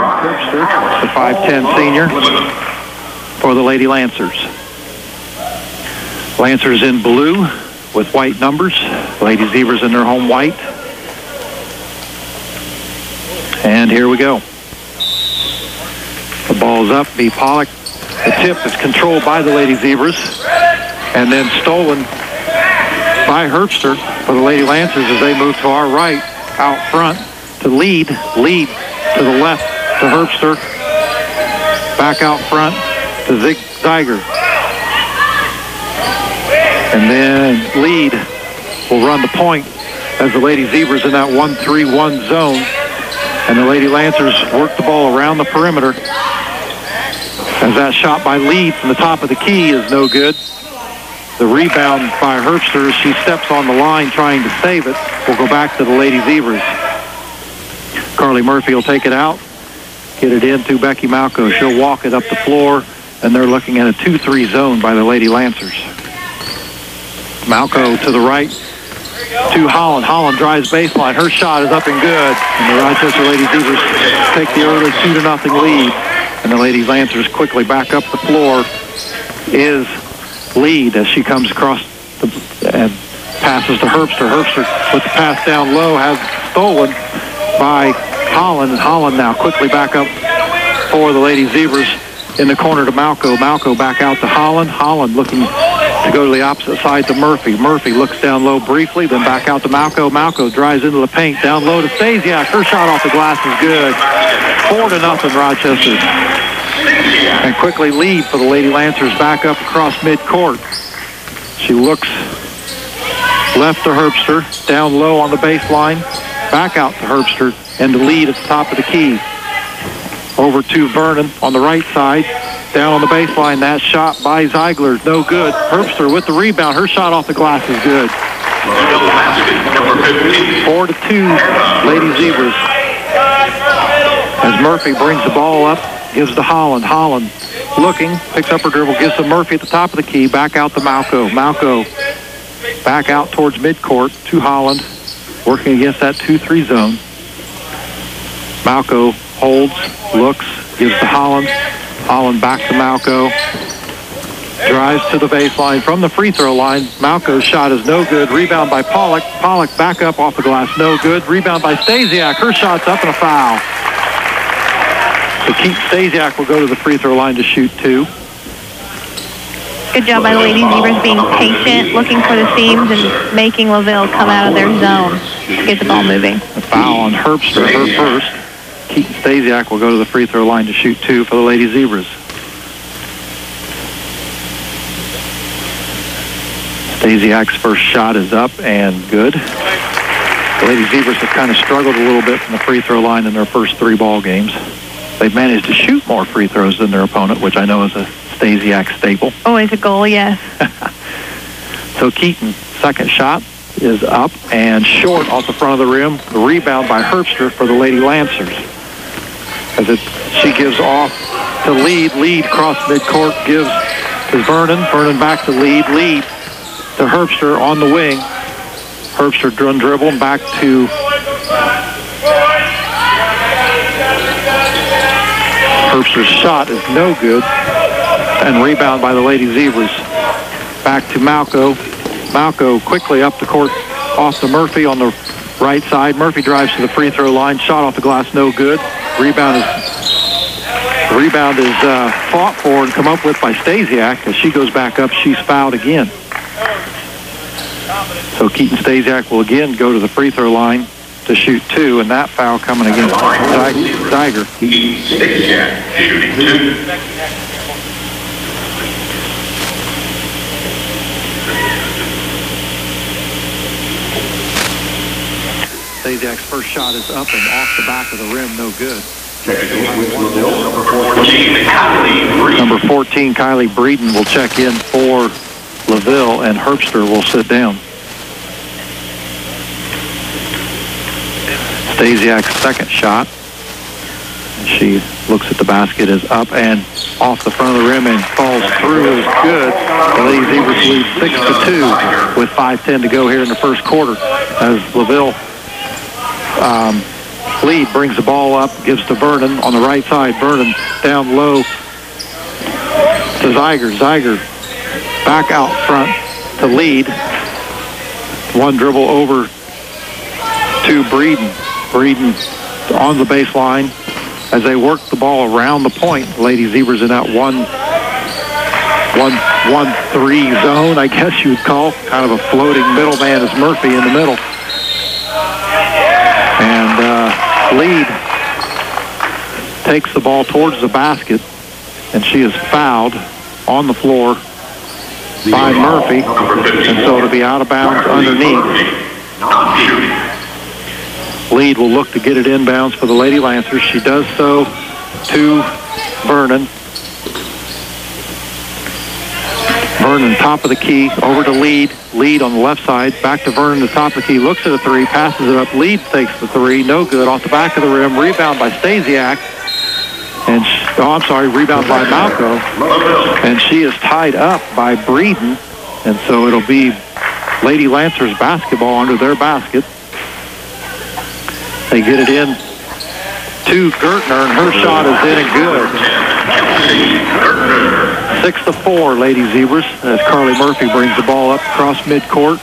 The 5'10 senior, for the Lady Lancers. Lancers in blue with white numbers. Lady Zebras in their home white. And here we go. The ball's up. B. Pollock. The tip is controlled by the Lady Zebras and then stolen by Herbster for the Lady Lancers as they move to our right out front to lead. Lead to the left to Herbster. Back out front to Zig Zeiger. And then lead will run the point as the Lady Zebras in that 1-3-1 zone. And the Lady Lancers work the ball around the perimeter. As that shot by Lead from the top of the key is no good. The rebound by Herbster as she steps on the line trying to save it We'll go back to the Lady Zebras. Carly Murphy will take it out, get it in to Becky Malco. She'll walk it up the floor, and they're looking at a 2-3 zone by the Lady Lancers. Malco to the right to Holland. Holland drives baseline. Her shot is up and good. And the Rochester Lady Zebras take the early 2 to nothing lead. And the Lady Lancers quickly back up the floor is lead as she comes across the, and passes to Herbster. Herbster with the pass down low has stolen by Holland. And Holland now quickly back up for the Lady Zebras in the corner to Malco. Malco back out to Holland. Holland looking to go to the opposite side to Murphy. Murphy looks down low briefly, then back out to Malco. Malco drives into the paint, down low to Stasiak. Her shot off the glass is good. Four to nothing, Rochester. And quickly lead for the Lady Lancers back up across midcourt. She looks left to Herbster, down low on the baseline, back out to Herbster, and the lead at the top of the key. Over to Vernon on the right side, down on the baseline. That shot by Zeiger, no good. Herbster with the rebound. Her shot off the glass is good. Four to two, Lady Zebras. As Murphy brings the ball up, gives to Holland. Holland looking, picks up her dribble, gives to Murphy at the top of the key, back out to Malco. Malco back out towards midcourt to Holland, working against that 2-3 zone. Malco holds, looks, gives to Holland. Holland back to Malco. Drives to the baseline from the free throw line. Malco's shot is no good. Rebound by Pollock. Pollock back up off the glass. No good. Rebound by Stasiak. Her shot's up and a foul. So Keith Stasiak will go to the free throw line to shoot two. Good job by the Lady Zebras being patient, looking for the seams, and making LaVille come out of their zone to get the ball moving. A foul on Herbster, her first. Keaton Stasiak will go to the free throw line to shoot two for the Lady Zebras. Stasiak's first shot is up and good. The Lady Zebras have kind of struggled a little bit from the free throw line in their first three ball games. They've managed to shoot more free throws than their opponent, which I know is a Stasiak staple. Oh, Always a goal, yes. so Keaton, second shot is up and short off the front of the rim. The rebound by Herbster for the Lady Lancers. As it, she gives off to lead. Lead cross midcourt gives to Vernon. Vernon back to lead. Lead to Herbster on the wing. Herbster run dribble and back to Herbster's shot is no good. And rebound by the Lady Zebras. Back to Malco. Malco quickly up the court off to Murphy on the right side. Murphy drives to the free throw line. Shot off the glass, no good. Rebound is rebound is uh, fought for and come up with by Stasiak. As she goes back up, she's fouled again. So Keaton Stasiak will again go to the free throw line to shoot two, and that foul coming against Zeiger. Stasiak. Stasiak's first shot is up and off the back of the rim, no good. Number 14, Kylie Breeden will check in for LaVille, and Herbster will sit down. Stasiak's second shot. She looks at the basket, is up and off the front of the rim and falls through is good. The Lady Zebras lead 6 to 2 with 5.10 to go here in the first quarter as LaVille um, Lead brings the ball up, gives to Vernon on the right side. Vernon down low to Zeiger. Zeiger back out front to lead. One dribble over to Breeden. Breeden on the baseline as they work the ball around the point. Lady Zebras in that one, one, one, three zone, I guess you would call. Kind of a floating middle man is Murphy in the middle. Lead takes the ball towards the basket, and she is fouled on the floor by Murphy, and so it'll be out of bounds underneath. Lead will look to get it inbounds for the Lady Lancers. She does so to Vernon. Vernon, top of the key, over to Lead. Lead on the left side, back to Vernon, the top of the key, looks at a three, passes it up. Lead takes the three, no good, off the back of the rim, rebound by Stasiak. And, oh, I'm sorry, rebound by Malco. And she is tied up by Breeden. And so it'll be Lady Lancers basketball under their basket. They get it in to Gertner, and her shot is in and good. Six to four, Lady Zebras, as Carly Murphy brings the ball up across midcourt.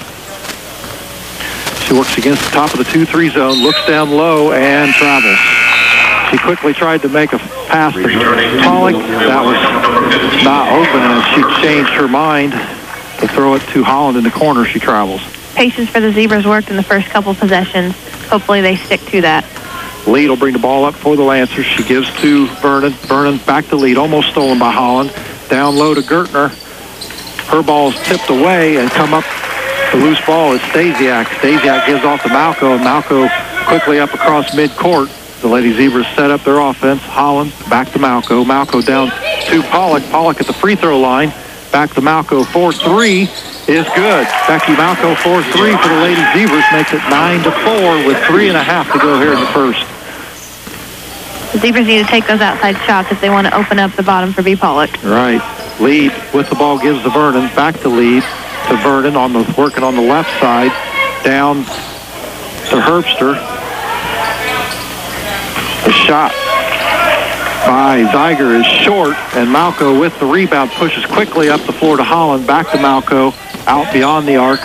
She works against the top of the 2-3 zone, looks down low, and travels. She quickly tried to make a pass to Pollock. That was not open, and she changed her mind to throw it to Holland in the corner, she travels. Patience for the Zebras worked in the first couple possessions. Hopefully they stick to that. Lead will bring the ball up for the Lancers. She gives to Vernon. Vernon back to lead, almost stolen by Holland. Down low to Gertner. Her ball is tipped away and come up. The loose ball is Stasiak. Stasiak gives off to Malco, Malco quickly up across midcourt. The Lady Zebras set up their offense. Holland back to Malco. Malco down to Pollock. Pollock at the free throw line. Back to Malco. 4-3 is good. Becky Malco 4-3 for the Lady Zebras makes it 9 to 4 with three and a half to go here in the first. Zebras need to take those outside shots if they want to open up the bottom for B. Pollock. Right. Lead with the ball gives to Vernon. Back to lead to Vernon on the working on the left side. Down to Herbster. The shot by Zeiger is short, and Malco with the rebound pushes quickly up the floor to Holland. Back to Malco, out beyond the arc.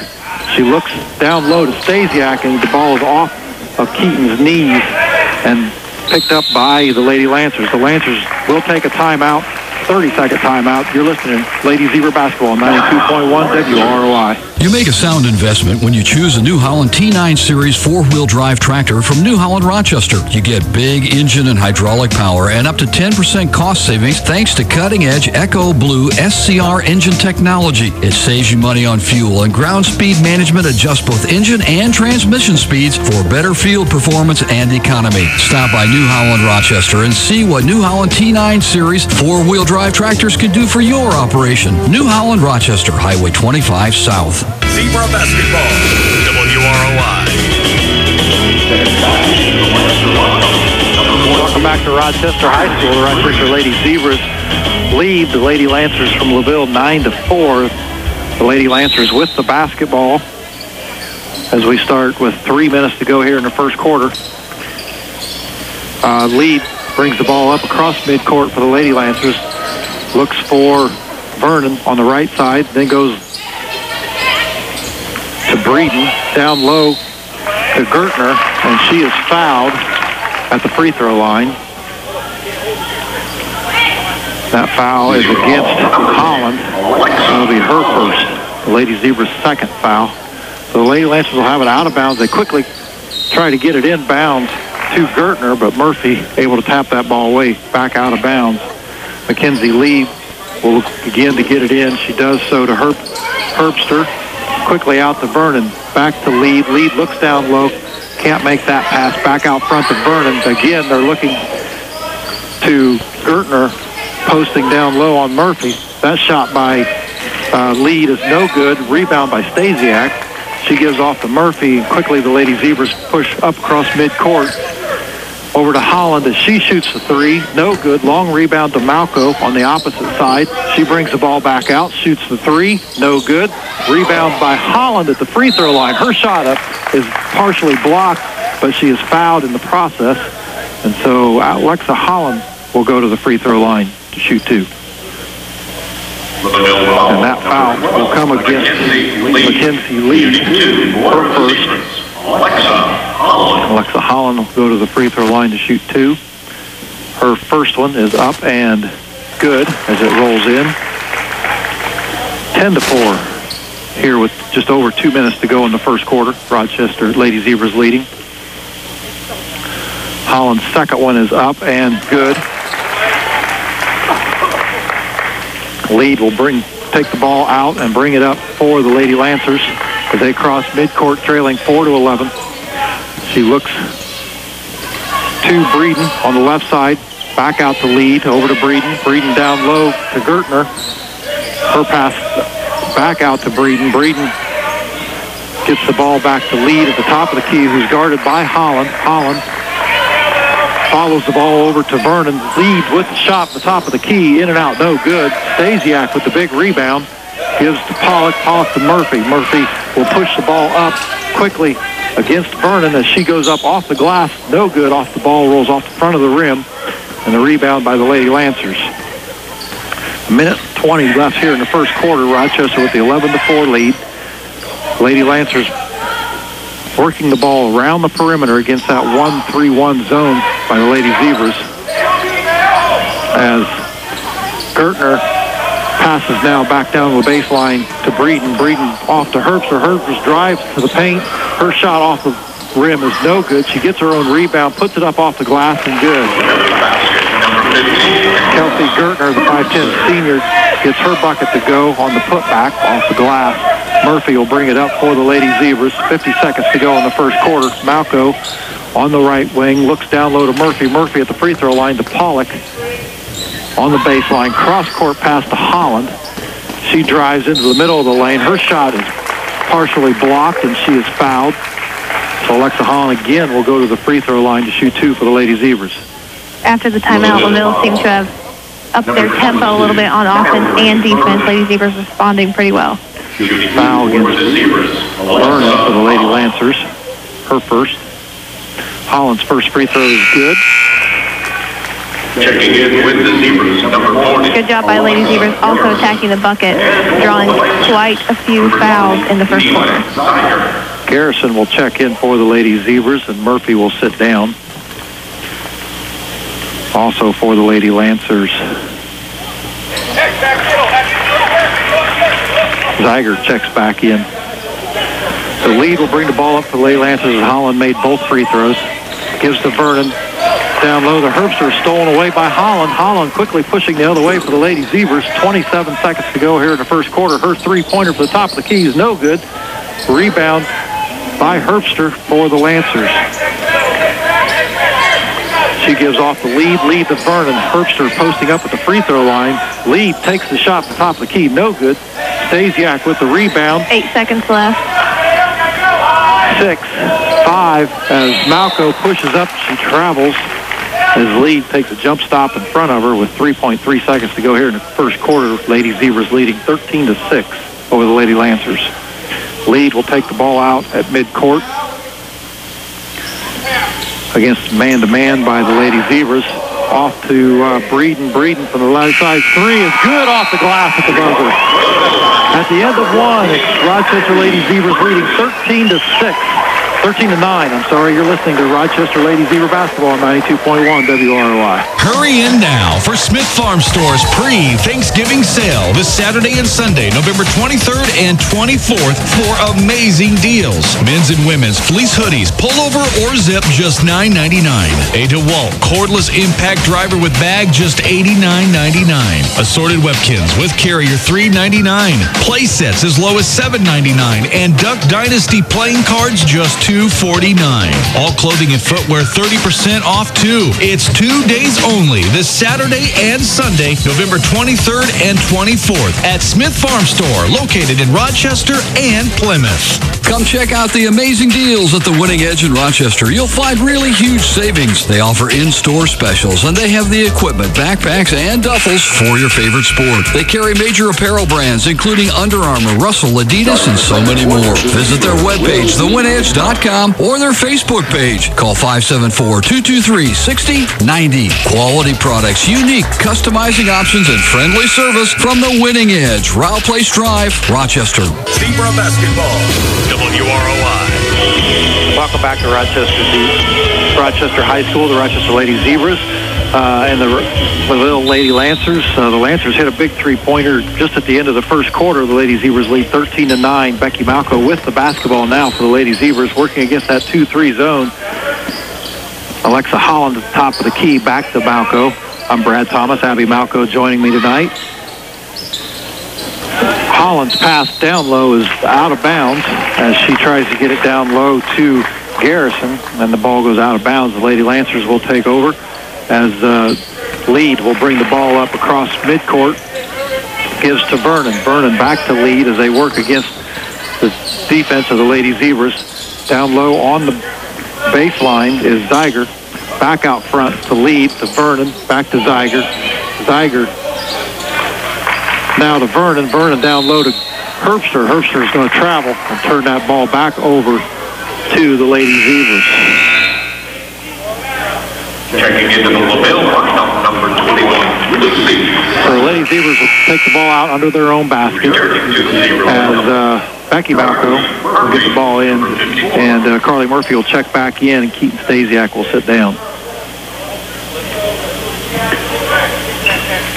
She looks down low to Stasiak, and the ball is off of Keaton's knees and picked up by the Lady Lancers. The Lancers will take a timeout, 30-second timeout. You're listening, Lady Zebra Basketball, 92.1 WROI. You make a sound investment when you choose a New Holland T9 Series four-wheel drive tractor from New Holland Rochester. You get big engine and hydraulic power and up to 10% cost savings thanks to cutting-edge ECOBlue SCR engine technology. It saves you money on fuel and ground speed management adjusts both engine and transmission speeds for better field performance and economy. Stop by New Holland Rochester and see what New Holland T9 Series four-wheel drive tractors can do for your operation. New Holland Rochester, Highway 25 South. Zebra Basketball, WROI. Welcome back to Rochester High School. The Rochester Lady Zebras lead the Lady Lancers from LaVille 9 to 4. The Lady Lancers with the basketball as we start with three minutes to go here in the first quarter. Uh, lead brings the ball up across midcourt for the Lady Lancers. Looks for Vernon on the right side, then goes to Breeden, down low to Gertner, and she is fouled at the free throw line. That foul is against Holland. That'll be her first. The Lady Zebra's second foul. So the Lady Lancers will have it out of bounds. They quickly try to get it in bounds to Gertner, but Murphy able to tap that ball away back out of bounds. Mackenzie Lee will begin to get it in. She does so to Herb, Herbster. Quickly out to Vernon. Back to Lead. Lead looks down low. Can't make that pass. Back out front to Vernon. Again, they're looking to Gertner posting down low on Murphy. That shot by uh, Lead is no good. Rebound by Stasiak. She gives off to Murphy. Quickly, the Lady Zebras push up across midcourt. Over to Holland as she shoots the three. No good. Long rebound to Malco on the opposite side. She brings the ball back out, shoots the three. No good. Rebound by Holland at the free throw line. Her shot up is partially blocked but she is fouled in the process. And so Alexa Holland will go to the free throw line to shoot two. And that foul will come against Mackenzie Lee, her first. Alexa Holland will go to the free throw line to shoot two. Her first one is up and good as it rolls in. 10 to 4 here with just over two minutes to go in the first quarter. Rochester Lady Zebras leading. Holland's second one is up and good. Lead will bring take the ball out and bring it up for the Lady Lancers as they cross midcourt trailing 4 to 11. She looks to Breeden on the left side. Back out to lead over to Breeden. Breeden down low to Gertner. Her pass back out to Breeden. Breeden gets the ball back to lead at the top of the key who's guarded by Holland. Holland follows the ball over to Vernon. Leads with the shot at the top of the key. In and out, no good. Stasiak with the big rebound. Gives to Pollock. Pollock to Murphy. Murphy will push the ball up quickly against Vernon as she goes up off the glass. No good off the ball. Rolls off the front of the rim. And the rebound by the Lady Lancers. A minute 20 left here in the first quarter. Rochester with the 11 to 4 lead. Lady Lancers working the ball around the perimeter against that 1-3-1 zone by the Lady Zebras. As Gertner passes now back down the baseline to Breeden. Breeden off to Herbster. Herbster drives to the paint. Her shot off the rim is no good. She gets her own rebound, puts it up off the glass, and good. Kelsey Gertner, the 5'10 senior, gets her bucket to go on the putback off the glass. Murphy will bring it up for the Lady Zebras. 50 seconds to go in the first quarter. Malco on the right wing looks down low to Murphy. Murphy at the free throw line to Pollock on the baseline. Cross court pass to Holland. She drives into the middle of the lane. Her shot is partially blocked and she is fouled. So Alexa Holland again will go to the free throw line to shoot two for the Lady Zebras. After the timeout, LaVille seemed to have upped their tempo a little bit on offense and defense. Lady Zebras responding pretty well. Foul against Vernon for the Lady Lancers. Her first. Holland's first free throw is good. Checking in with the Zebras, number 40. Good job by Lady Zebras also attacking the bucket, drawing quite a few fouls in the first quarter. Garrison will check in for the Lady Zebras, and Murphy will sit down. Also for the Lady Lancers. Zeiger checks back in. The lead will bring the ball up for the Lady Lancers as Holland made both free throws. Gives to Vernon. Down low, the Herbster is stolen away by Holland. Holland quickly pushing the other way for the Lady Zebras. 27 seconds to go here in the first quarter. Her three-pointer for the top of the key is no good. Rebound by Herbster for the Lancers. She gives off the lead. Lead to Vernon. Herbster posting up at the free throw line. Lead takes the shot at the top of the key. No good. Stasiak with the rebound. Eight seconds left. Six, five, as Malco pushes up, she travels. As Lead takes a jump stop in front of her with 3.3 seconds to go here in the first quarter. Lady Zebras leading 13 to 6 over the Lady Lancers. Lead will take the ball out at midcourt against man-to-man by the Lady Zebras. Off to uh, Breeden. Breeden from the right side. Three is good off the glass at the buzzer. At the end of one, it's Rochester Lady Zebras leading 13 to 6. 13 to 9, I'm sorry. You're listening to Rochester Lady Zebra Basketball on 92.1 WROI. Hurry in now for Smith Farm Store's pre-Thanksgiving sale this Saturday and Sunday, November 23rd and 24th for amazing deals. Men's and women's fleece hoodies, pullover or zip, just $9.99. A DeWalt cordless impact driver with bag, just $89.99. Assorted Webkinz with carrier, $3.99. Play sets as low as $7.99. And Duck Dynasty playing cards, just $2.49. All clothing and footwear, 30% off too. It's two days only, this Saturday and Sunday, November 23rd and 24th at Smith Farm Store, located in Rochester and Plymouth. Come check out the amazing deals at the Winning Edge in Rochester. You'll find really huge savings. They offer in-store specials, and they have the equipment, backpacks, and duffels for your favorite sport. They carry major apparel brands, including Under Armour, Russell, Adidas, and so many more. Visit their webpage, thewinedge.com, or their Facebook page. Call 574-223-6090. Quality products, unique customizing options, and friendly service from the Winning Edge, Rowell Place Drive, Rochester. Zebra Basketball. WROI. Welcome back to Rochester, the Rochester High School, the Rochester Lady Zebras, uh, and the Little Lady Lancers. Uh, the Lancers hit a big three-pointer just at the end of the first quarter. The Lady Zebras lead 13 to 9. Becky Malco with the basketball now for the Lady Zebras, working against that 2-3 zone. Alexa Holland at the top of the key, back to Malco. I'm Brad Thomas. Abby Malco joining me tonight. Holland's pass down low is out of bounds as she tries to get it down low to Garrison, and the ball goes out of bounds. The Lady Lancers will take over as uh, lead will bring the ball up across midcourt. Gives to Vernon. Vernon back to lead as they work against the defense of the Lady Zebras. Down low on the baseline is Zeiger. Back out front to lead to Vernon. Back to Zeiger. Zeiger now to Vernon. Vernon down low to Herbster. Herbster is going to travel and turn that ball back over to the Lady Zebras. Checking into the LaVille workshop, number 21, Lucy. So the Lady Zebras will take the ball out under their own basket Returning to the as uh, Becky Malco will get the ball in, and uh, Carly Murphy will check back in, and Keaton Stasiak will sit down.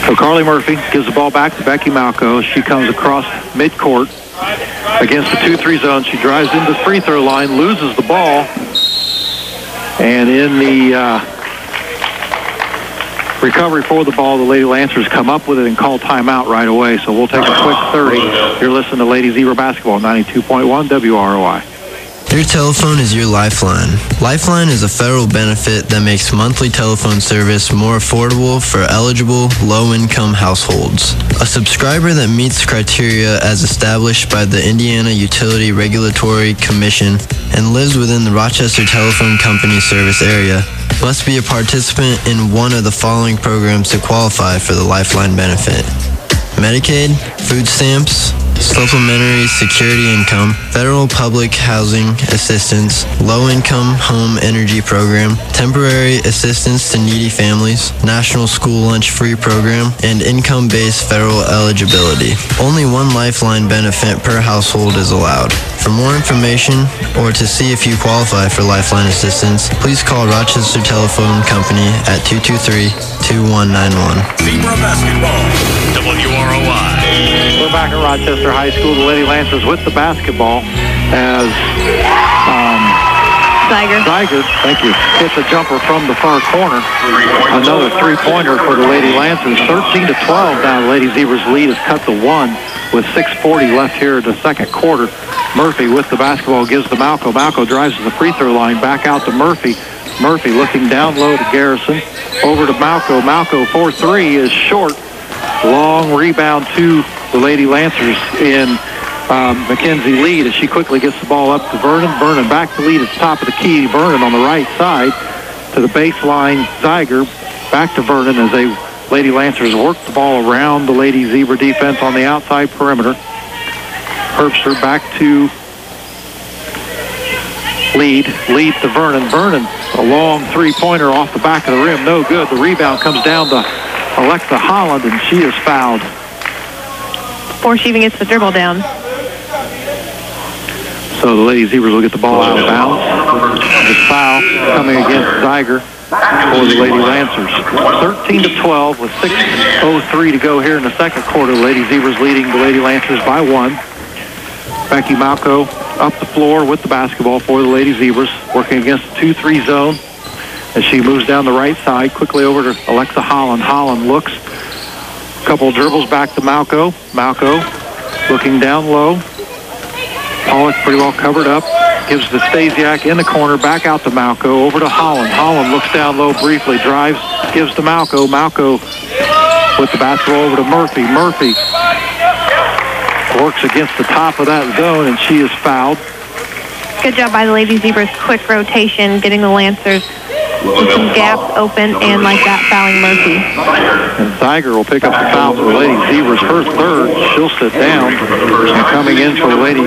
So Carly Murphy gives the ball back to Becky Malco. She comes across midcourt against the 2-3 zone. She drives into the free throw line, loses the ball, and in the uh, recovery for the ball, the Lady Lancers come up with it and call timeout right away. So we'll take a quick 30. You're listening to Lady Zebra Basketball, 92.1 WROI. Your telephone is your lifeline. Lifeline is a federal benefit that makes monthly telephone service more affordable for eligible low-income households. A subscriber that meets criteria as established by the Indiana Utility Regulatory Commission and lives within the Rochester Telephone Company service area must be a participant in one of the following programs to qualify for the Lifeline benefit. Medicaid, food stamps, supplementary security income, federal public housing assistance, low-income home energy program, temporary assistance to needy families, national school lunch free program, and income-based federal eligibility. Only one lifeline benefit per household is allowed. For more information or to see if you qualify for lifeline assistance, please call Rochester Telephone Company at 223-2191. Zebra Basketball. WROI. We're back at Rochester High School. The Lady Lancers with the basketball as um, Zeiger. Zeiger, thank you, hits a jumper from the far corner. Another three-pointer for the Lady Lancers. 13 to 12 now. The Lady Zebras lead is cut to one with 6.40 left here in the second quarter. Murphy with the basketball gives to Malco. Malco drives to the free throw line. Back out to Murphy. Murphy looking down low to Garrison. Over to Malco. Malco 4-3 is short. Long rebound to the Lady Lancers in um, Mackenzie lead as she quickly gets the ball up to Vernon. Vernon back to lead at the top of the key. Vernon on the right side to the baseline. Zeiger back to Vernon as they Lady Lancers work the ball around the Lady Zebra defense on the outside perimeter. Herbster back to lead. Lead to Vernon. Vernon, a long three-pointer off the back of the rim. No good. The rebound comes down to Alexa Holland, and she is fouled. Before she even gets the dribble down. So the Lady Zebras will get the ball out of bounds. The foul coming against Zeiger for the Lady Lancers. 13 to 12 with 6.03 to go here in the second quarter. Lady Zebras leading the Lady Lancers by one. Becky Malco up the floor with the basketball for the Lady Zebras, working against the 2-3 zone as she moves down the right side, quickly over to Alexa Holland. Holland looks, couple dribbles back to Malco. Malco looking down low. Pollock pretty well covered up. Gives the Stasiak in the corner, back out to Malco, over to Holland. Holland looks down low briefly, drives, gives to Malco. Malco with the basketball over to Murphy. Murphy works against the top of that zone, and she is fouled. Good job by the Lady Zebras. Quick rotation, getting the Lancers with some gaps open and like that fouling Murphy. And Zeiger will pick up the foul for Lady Zebras. Her third. She'll sit down. And coming in for Lady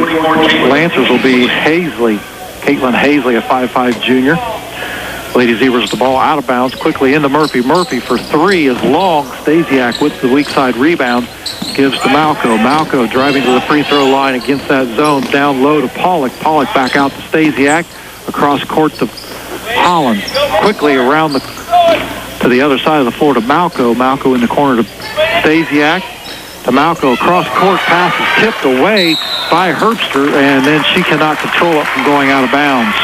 Lancers will be Hazley. Caitlin Hazley, a 5'5 junior. Lady Zebras with the ball out of bounds. Quickly into Murphy. Murphy for three is long. Stasiak with the weak side rebound. Gives to Malco. Malco driving to the free throw line against that zone. Down low to Pollock. Pollock back out to Stasiak. Across court to Holland. Quickly around the to the other side of the floor to Malco. Malco in the corner to Stasiak. To Malco. Across court pass is tipped away by Herbster, and then she cannot control it from going out of bounds.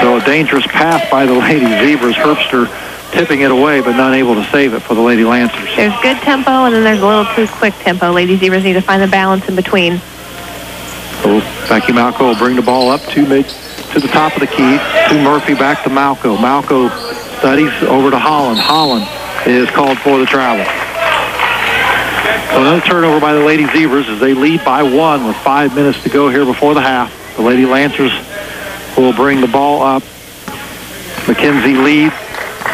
So a dangerous pass by the Lady Zebras. Herbster tipping it away, but not able to save it for the Lady Lancers. There's good tempo, and then there's a little too quick tempo. Lady Zebras need to find the balance in between. Oh, so Becky Malco will bring the ball up to mid to the top of the key to Murphy back to Malco. Malco studies over to Holland. Holland is called for the travel. So another turnover by the Lady Zebras as they lead by one with five minutes to go here before the half. The Lady Lancers will bring the ball up. Mackenzie Lee,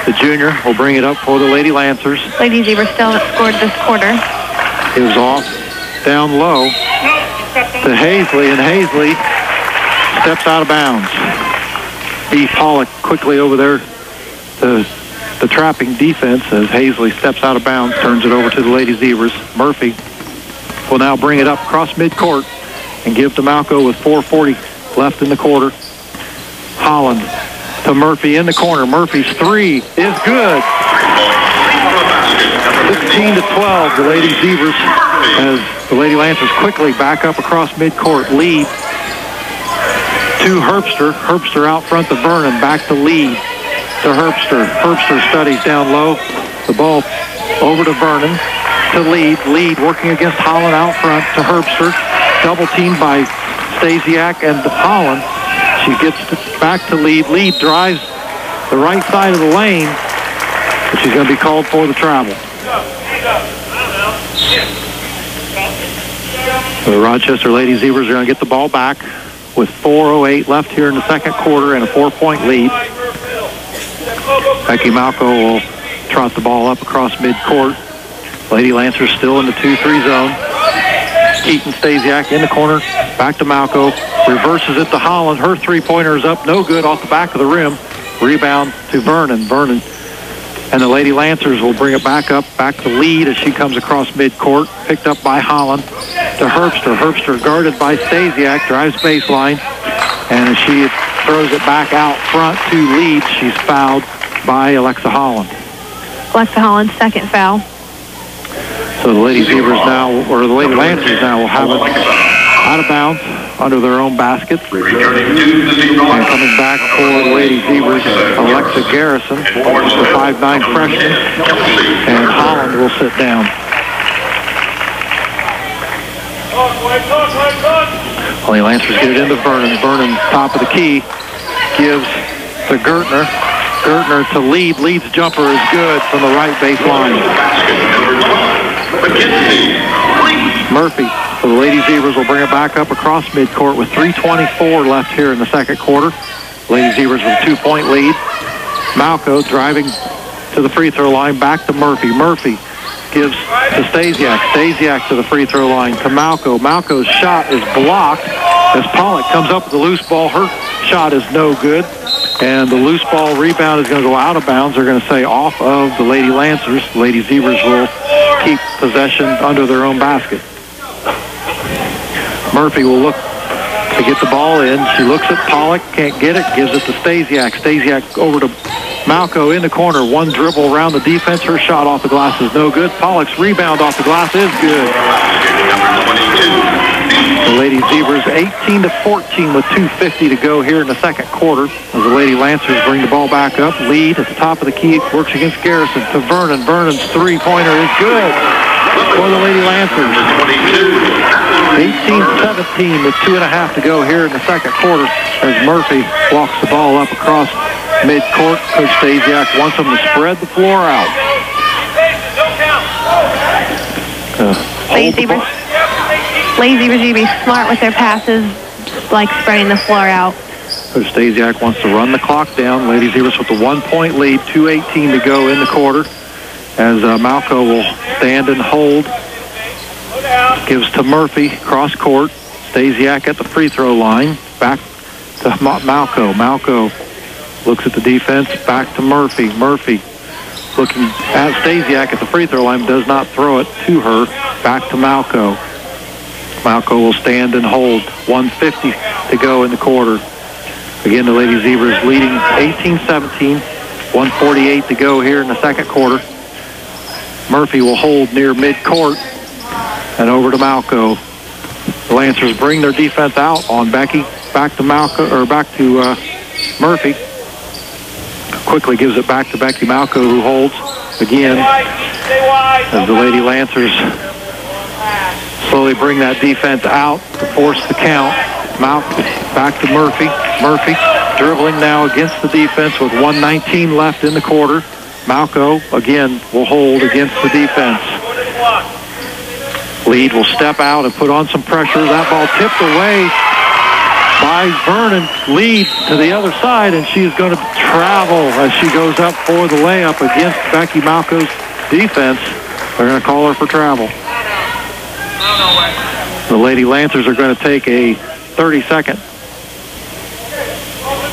the junior, will bring it up for the Lady Lancers. Lady Zebras still scored this quarter. It was off down low to Hazley, and Hazley steps out of bounds. B. Pollock quickly over there to the trapping defense as Hazley steps out of bounds, turns it over to the Lady Zebras. Murphy will now bring it up across midcourt and give to Malco with 4.40 left in the quarter. Holland to Murphy in the corner. Murphy's three is good. 15 to 12, the Lady Zebras as the Lady Lancers quickly back up across midcourt. Lead to Herbster. Herbster out front to Vernon. Back to lead to Herbster. Herbster studies down low. The ball over to Vernon to lead. Lead working against Holland out front to Herbster. Double teamed by Stasiak and the Holland. She gets back to lead. Lead drives the right side of the lane. But she's going to be called for the travel. The Rochester Lady Zebras are going to get the ball back with 4.08 left here in the second quarter and a four-point lead. Becky Malco will trot the ball up across midcourt. Lady Lancers still in the 2-3 zone. Keaton Stasiak in the corner. Back to Malco. Reverses it to Holland. Her three-pointer is up. No good off the back of the rim. Rebound to Vernon. Vernon and the Lady Lancers will bring it back up, back to lead as she comes across midcourt. Picked up by Holland to Herbster. Herbster guarded by Stasiak, drives baseline. And as she throws it back out front to lead, she's fouled by Alexa Holland. Alexa Holland's second foul. So the Lady Zebras now, or the Lady Lancers now will have it out of bounds under their own basket. And coming back for the Lady Zebras, Alexa Garrison, the 5'9 freshman. And Holland will sit down. Lady Lancers get it into Vernon. Vernon, top of the key, gives to Gertner. Gertner to lead. Lead's jumper is good from the right baseline. Murphy so the Lady Zebras will bring it back up across midcourt with 3.24 left here in the second quarter. Lady Zebras with a two-point lead. Malco driving to the free throw line, back to Murphy. Murphy gives to Stasiak. Stasiak to the free throw line to Malco. Malco's shot is blocked as Pollock comes up with the loose ball. Her shot is no good. And the loose ball rebound is going to go out of bounds. They're going to say off of the Lady Lancers. Lady Zebras will keep possession under their own basket. Murphy will look to get the ball in. She looks at Pollock, can't get it, gives it to Stasiak. Stasiak over to Malco in the corner. One dribble around the defense. Her shot off the glass is no good. Pollock's rebound off the glass is good. The Lady Zebras 18 to 14 with 2.50 to go here in the second quarter as the Lady Lancers bring the ball back up. Lead at the top of the key. Works against Garrison to Vernon. Vernon's three-pointer is good for the Lady Lancers. 18-17 with two and a half to go here in the second quarter as Murphy walks the ball up across midcourt. Coach Stasiak wants them to spread the floor out. Uh, lazy. Lady Zebras need smart with their passes. like spreading the floor out. So Stasiak wants to run the clock down. Lady Zebras with the one-point lead, 2.18 to go in the quarter. As uh, Malco will stand and hold. Gives to Murphy, cross court. Stasiak at the free throw line. Back to Malco. Malco looks at the defense. Back to Murphy. Murphy looking at Stasiak at the free throw line. Does not throw it to her. Back to Malco. Malco will stand and hold. 150 to go in the quarter. Again, the Lady Zebras leading 18-17. 148 to go here in the second quarter. Murphy will hold near midcourt and over to Malco. The Lancers bring their defense out on Becky. Back to Malco or back to uh, Murphy. Quickly gives it back to Becky Malco who holds again as the Lady Lancers slowly bring that defense out to force the count. Mouth back to Murphy. Murphy dribbling now against the defense with 119 left in the quarter. Malco again will hold against the defense. Lead will step out and put on some pressure. That ball tipped away by Vernon. Lead to the other side, and she's going to travel as she goes up for the layup against Becky Malco's defense. They're going to call her for travel. The Lady Lancers are going to take a 30-second.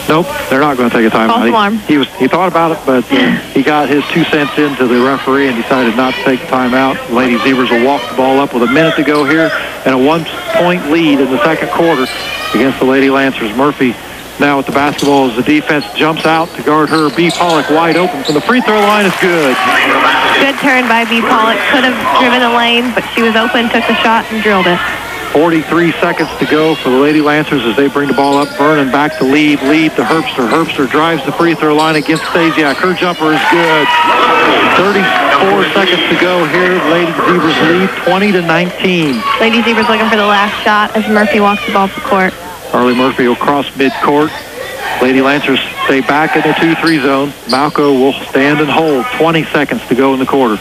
Nope, they're not going to take a timeout. False He- alarm. He, was he thought about it, but uh, he got his two cents into the referee and decided not to take the timeout. Lady Zebras will walk the ball up with a minute to go here and a one-point lead in the second quarter against the Lady Lancers. Murphy now with the basketball as the defense jumps out to guard her. B. Pollock wide open from the free throw line is good. Good turn by B. Pollock. Could have driven the lane, but she was open, took the shot, and drilled it. 43 seconds to go for the Lady Lancers as they bring the ball up. Vernon back to lead. Lead to Herbster. Herbster drives the free throw line against Stasiak. Her jumper is good. 34 seconds to go here. Lady Zebras lead 20 to 19. Lady Zebras looking for the last shot as Murphy walks the ball to the court. Carly Murphy will cross midcourt. Lady Lancers stay back in the 2-3 zone. Malco will stand and hold. 20 seconds to go in the quarter.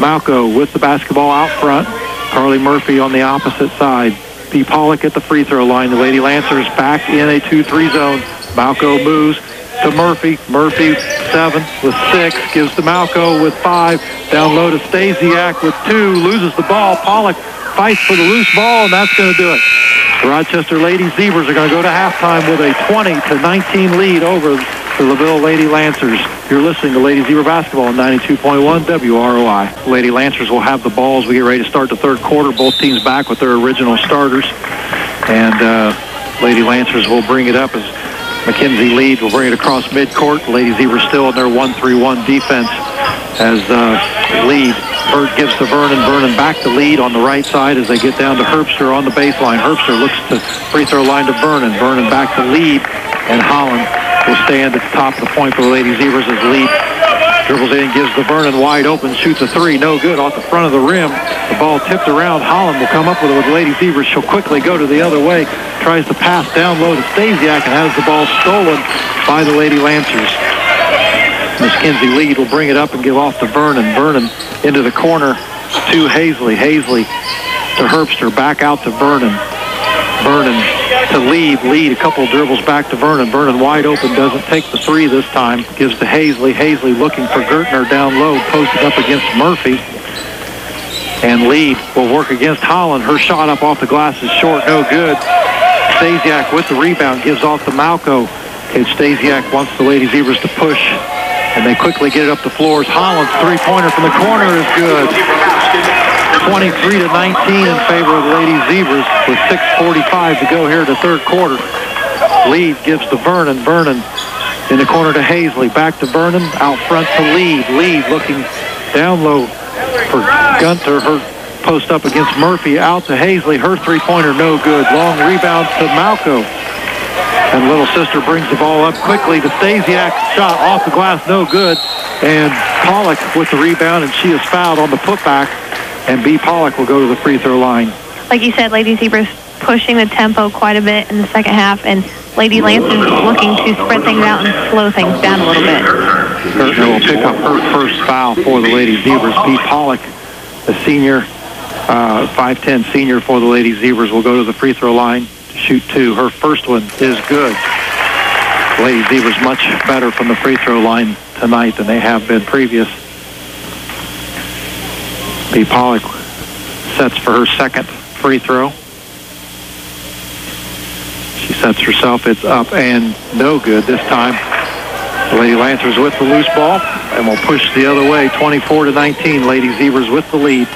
Malco with the basketball out front. Carly Murphy on the opposite side. B. Pollock at the free throw line. The Lady Lancers back in a 2-3 zone. Malco moves to Murphy. Murphy seven with six. Gives to Malco with five. Down low to Stasiak with two. Loses the ball. Pollock fights for the loose ball, and that's going to do it. The Rochester Lady Zebras are going to go to halftime with a 20 to 19 lead over the LaVille Lady Lancers. You're listening to Lady Zebra Basketball on 92.1 WROI. Lady Lancers will have the ball as we get ready to start the third quarter. Both teams back with their original starters. And uh, Lady Lancers will bring it up as Mackenzie lead will bring it across midcourt. Lady Zebras still in their 1-3-1 defense as uh, lead. Burt gives to Vernon. Vernon back to lead on the right side as they get down to Herbster on the baseline. Herbster looks to free throw line to Vernon. Vernon back to lead. And Holland will stand at the top of the point for the Lady Zebras as lead dribbles in, gives the Vernon wide open, shoots a three, no good off the front of the rim. The ball tipped around. Holland will come up with it with Lady Zebras. She'll quickly go to the other way, tries to pass down low to Stasiak and has the ball stolen by the Lady Lancers. Mackenzie Lead will bring it up and give off to Vernon. Vernon into the corner to Hazley. Hazley to Herbster. Back out to Vernon. Vernon to lead. Lead a couple of dribbles back to Vernon. Vernon wide open. Doesn't take the three this time. Gives to Hazley. Hazley looking for Gertner down low. Posted up against Murphy. And lead will work against Holland. Her shot up off the glass is short. No good. Stasiak with the rebound gives off to Malco. And Stasiak wants the Lady Zebras to push. And they quickly get it up the floors. Holland's three-pointer from the corner is good. 23 to 19 in favor of the Lady Zebras with 6.45 to go here the third quarter. Lead gives to Vernon. Vernon in the corner to Hazley. Back to Vernon. Out front to Lead. Lead looking down low for Gertner. Her post up against Murphy. Out to Hazley. Her three-pointer no good. Long rebound to Malco. And little sister brings the ball up quickly to Stasiak. Shot off the glass, no good. And Pollock with the rebound, and she is fouled on the putback. And B. Pollock will go to the free throw line. Like you said, Lady Zebras pushing the tempo quite a bit in the second half, and Lady Lancers looking to spread things out and slow things down a little bit. Gertner will pick up her first foul for the Lady Zebras. B. Pollock, the senior, uh, 5'10 senior for the Lady Zebras, will go to the free throw line. to shoot two. Her first one is good. Lady Zebras much better from the free throw line tonight than they have been previous. B. Pollock sets for her second free throw. She sets herself. It's up and no good this time. Lady Lancers with the loose ball and will push the other way. 24 to 19. Lady Zebras with the lead.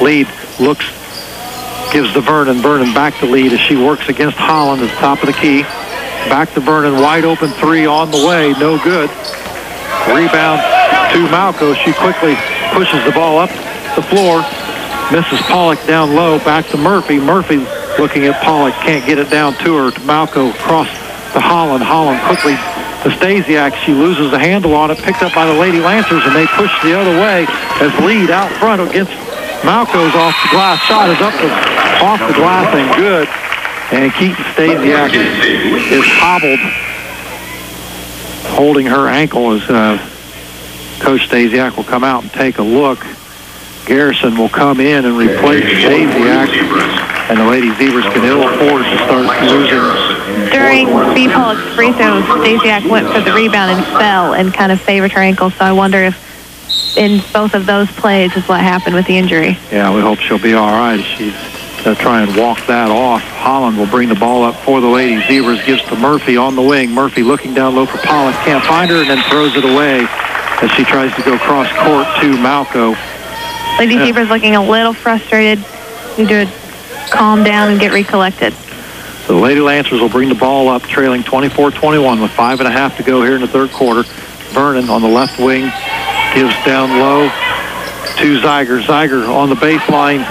Lead looks, gives to Vernon. Vernon back to lead as she works against Holland at the top of the key. Back to Vernon. Wide open three on the way. No good. Rebound to Malco. She quickly pushes the ball up the floor. Mrs. Pollock down low. Back to Murphy. Murphy looking at Pollock. Can't get it down to her. To Malco across to Holland. Holland quickly to Stasiak. She loses the handle on it. Picked up by the Lady Lancers, and they push the other way as lead out front against Malco's off the glass. Shot is up the, off the glass and good. And Keaton Stasiak is hobbled, holding her ankle as uh, Coach Stasiak will come out and take a look. Garrison will come in and replace Stasiak, and the Lady Zebras can ill afford to start losing. During B. Pollock's free throw, Stasiak went for the rebound and fell and kind of favored her ankle. So I wonder if in both of those plays is what happened with the injury. Yeah, we hope she'll be all right. She's going uh, to try and walk that off. Holland will bring the ball up for the Lady Zebras, gives to Murphy on the wing. Murphy looking down low for Pollock, can't find her, and then throws it away as she tries to go cross court to Malco. Lady Zebras looking a little frustrated. Need to calm down and get recollected. The Lady Lancers will bring the ball up, trailing 24-21 with five and a half to go here in the third quarter. Vernon on the left wing gives down low to Zeiger. Zeiger on the baseline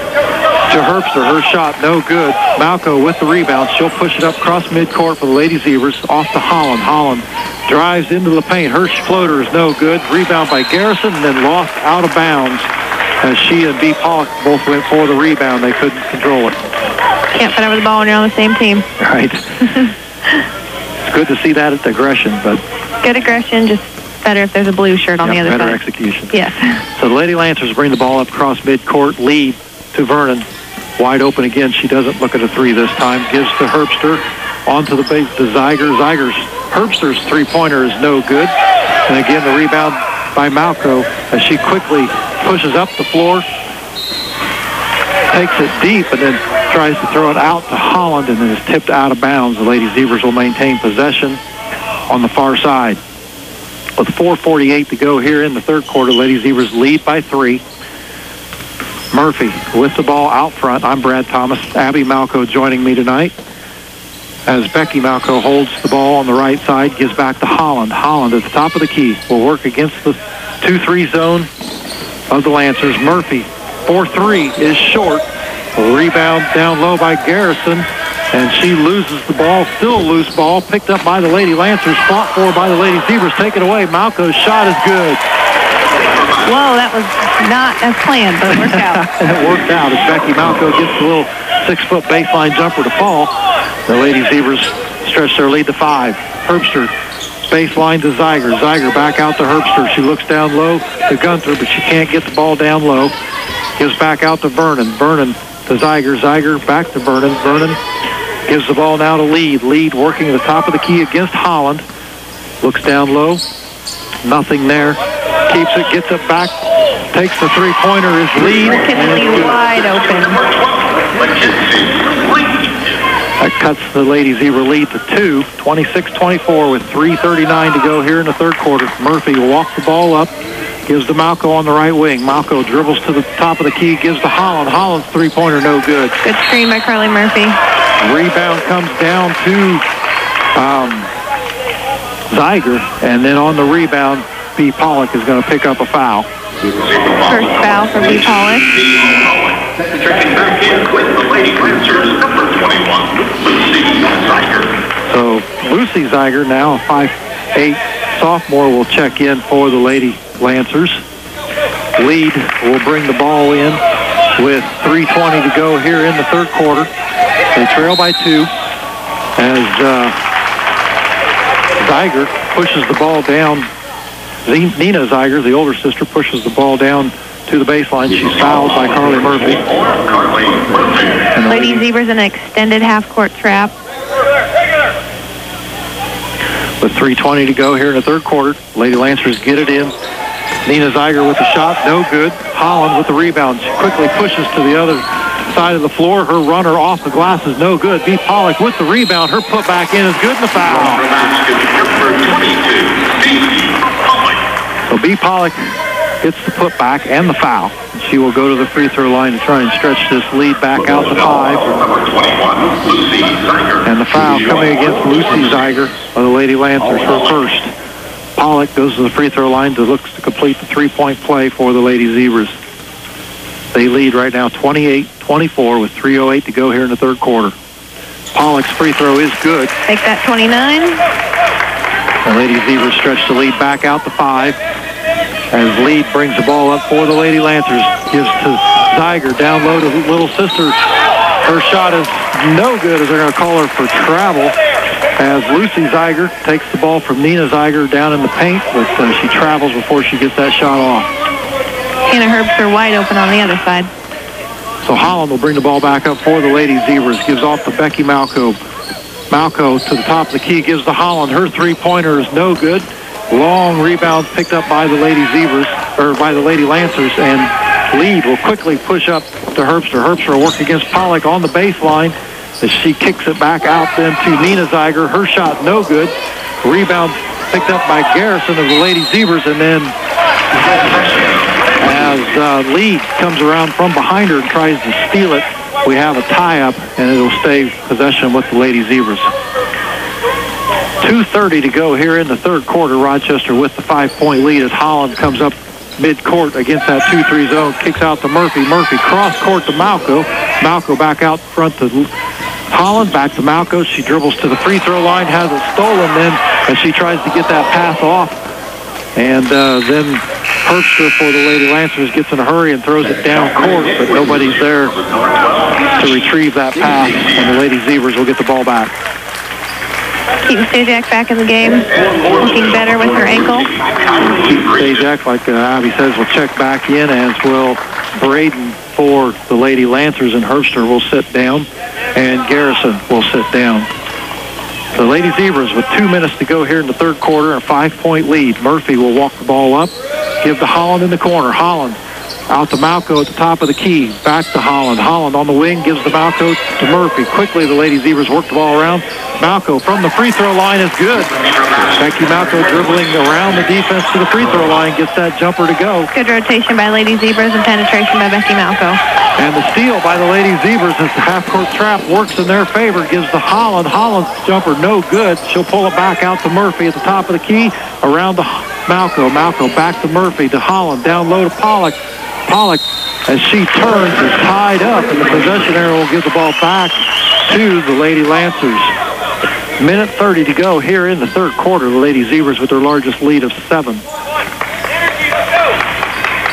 to Herbster. Her shot no good. Malco with the rebound. She'll push it up across midcourt for the Lady Zebras. Off to Holland. Holland drives into the paint. Her floater is no good. Rebound by Garrison and then lost out of bounds as she and B. Pollock both went for the rebound. They couldn't control it. Can't fight over the ball when you're on the same team. Right. it's good to see that at aggression, but Good aggression, just better if there's a blue shirt on yeah, the other better side. execution. Yes. So the Lady Lancers bring the ball up across midcourt, lead to Vernon. Wide open again. She doesn't look at a three this time. Gives to Herbster. Onto the base to Zeiger. Zeiger's Herbster's three-pointer is no good. And again, the rebound by Malco as she quickly pushes up the floor, takes it deep, and then tries to throw it out to Holland and then is tipped out of bounds. The Lady Zebras will maintain possession on the far side. With 4.48 to go here in the third quarter, Lady Zebras lead by three. Murphy with the ball out front. I'm Brad Thomas. Abby Malco joining me tonight. As Becky Malco holds the ball on the right side, gives back to Holland. Holland at the top of the key will work against the 2-3 zone of the Lancers. Murphy, 4-3 is short. Rebound down low by Garrison. And she loses the ball, still a loose ball, picked up by the Lady Lancers, fought for by the Lady Zebras, taken away. Malco's shot is good. Whoa, that was not as planned, but it worked out. it worked out as Becky Malco gets the little six-foot baseline jumper to fall. The Lady Zebras stretch their lead to five. Herbster, baseline to Zeiger. Zeiger back out to Herbster. She looks down low to Gertner, but she can't get the ball down low. Gives back out to Vernon. Vernon to Zeiger. Zeiger back to Vernon. Vernon gives the ball now to Lead. Lead working at the top of the key against Holland. Looks down low. Nothing there. Keeps it, gets it back. Takes the three-pointer. Is Lead. and it's Mackenzie good. wide open. That cuts the Lady Zebra lead to two, 26-24 with 3.39 to go here in the third quarter. Murphy will walk the ball up, gives to Malco on the right wing. Malco dribbles to the top of the key, gives to Holland. Holland's three-pointer no good. Good screen by Carly Murphy. Rebound comes down to um, Zeiger, and then on the rebound, B. Pollock is going to pick up a foul. First foul for B. Pollock. Checking back in with the Lady Lancers, number 21, Lucy Zeiger. So Lucy Zeiger, now a 5'8 sophomore, will check in for the Lady Lancers. Lead will bring the ball in with 3.20 to go here in the third quarter. They trail by two as uh, Zeiger pushes the ball down Nina Zeiger, the older sister, pushes the ball down to the baseline. She's fouled by Carly Murphy. Carly Murphy. And the Lady lady- Zebras in an extended half-court trap. with 3.20 to go here in the third quarter. Lady Lancers get it in. Nina Zeiger with the shot, no good. Holland with the rebound. She quickly pushes to the other side of the floor. Her runner off the glass is no good. B. Pollock with the rebound. Her putback in is good and the foul. So B. Pollock gets the putback and the foul. She will go to the free throw line to try and stretch this lead back out to five. Number 21, Lucy Zeiger. And the foul coming against Lucy Zeiger of the Lady Lancers, her first. Pollock goes to the free throw line to look to complete the three-point play for the Lady Zebras. They lead right now 28-24 with 3.08 to go here in the third quarter. Pollock's free throw is good. Make that 29. The Lady Zebras stretch the lead back out to five. As lead brings the ball up for the Lady Lancers. Gives to Zeiger down low to little sister. Her shot is no good as they're going to call her for travel. As Lucy Zeiger takes the ball from Nina Zeiger down in the paint, but uh, she travels before she gets that shot off. Hannah Herbster wide open on the other side. So Holland will bring the ball back up for the Lady Zebras. Gives off to Becky Malco. Malco to the top of the key gives the Holland. Her three-pointer is no good. Long rebound picked up by the Lady Zebras, or by the Lady Lancers, and lead will quickly push up to Herbster. Herbster will work against Pollock on the baseline as she kicks it back out then to Nina Zeiger. Her shot no good. Rebound picked up by Garrison of the Lady Zebras, and then as uh, Lead comes around from behind her and tries to steal it, we have a tie-up, and it'll stay possession with the Lady Zebras. 2.30 to go here in the third quarter. Rochester with the five-point lead as Holland comes up mid-court against that 2-3 zone, kicks out to Murphy. Murphy cross-court to Malco. Malco back out front to Holland, back to Malco. She dribbles to the free throw line, has it stolen then as she tries to get that pass off. And uh, then Herbster for the Lady Lancers gets in a hurry and throws it down court, but nobody's there to retrieve that pass, and the Lady Zebras will get the ball back. Keaton Stasiak back in the game. Looking better with her ankle. Stasiak, like uh, Abby says, will check back in, as will Braden for the Lady Lancers, and Herbster will sit down, and Garrison will sit down. The Lady Zebras with two minutes to go here in the third quarter, a five-point lead. Murphy will walk the ball up, give to Holland in the corner. Holland out to Malco at the top of the key. Back to Holland. Holland on the wing gives the Malco to Murphy. Quickly, the Lady Zebras work the ball around. Malco from the free throw line is good. Becky Malco dribbling around the defense to the free throw line, gets that jumper to go. Good rotation by Lady Zebras and penetration by Becky Malco. And the steal by the Lady Zebras as the half-court trap works in their favor, gives the Holland. Holland's jumper no good. She'll pull it back out to Murphy at the top of the key, around to Malco. Malco back to Murphy, to Holland, down low to Pollock. Pollock, as she turns, is tied up, and the possession area will give the ball back to the Lady Lancers. Minute 30 to go here in the third quarter. The Lady Zebras with their largest lead of seven.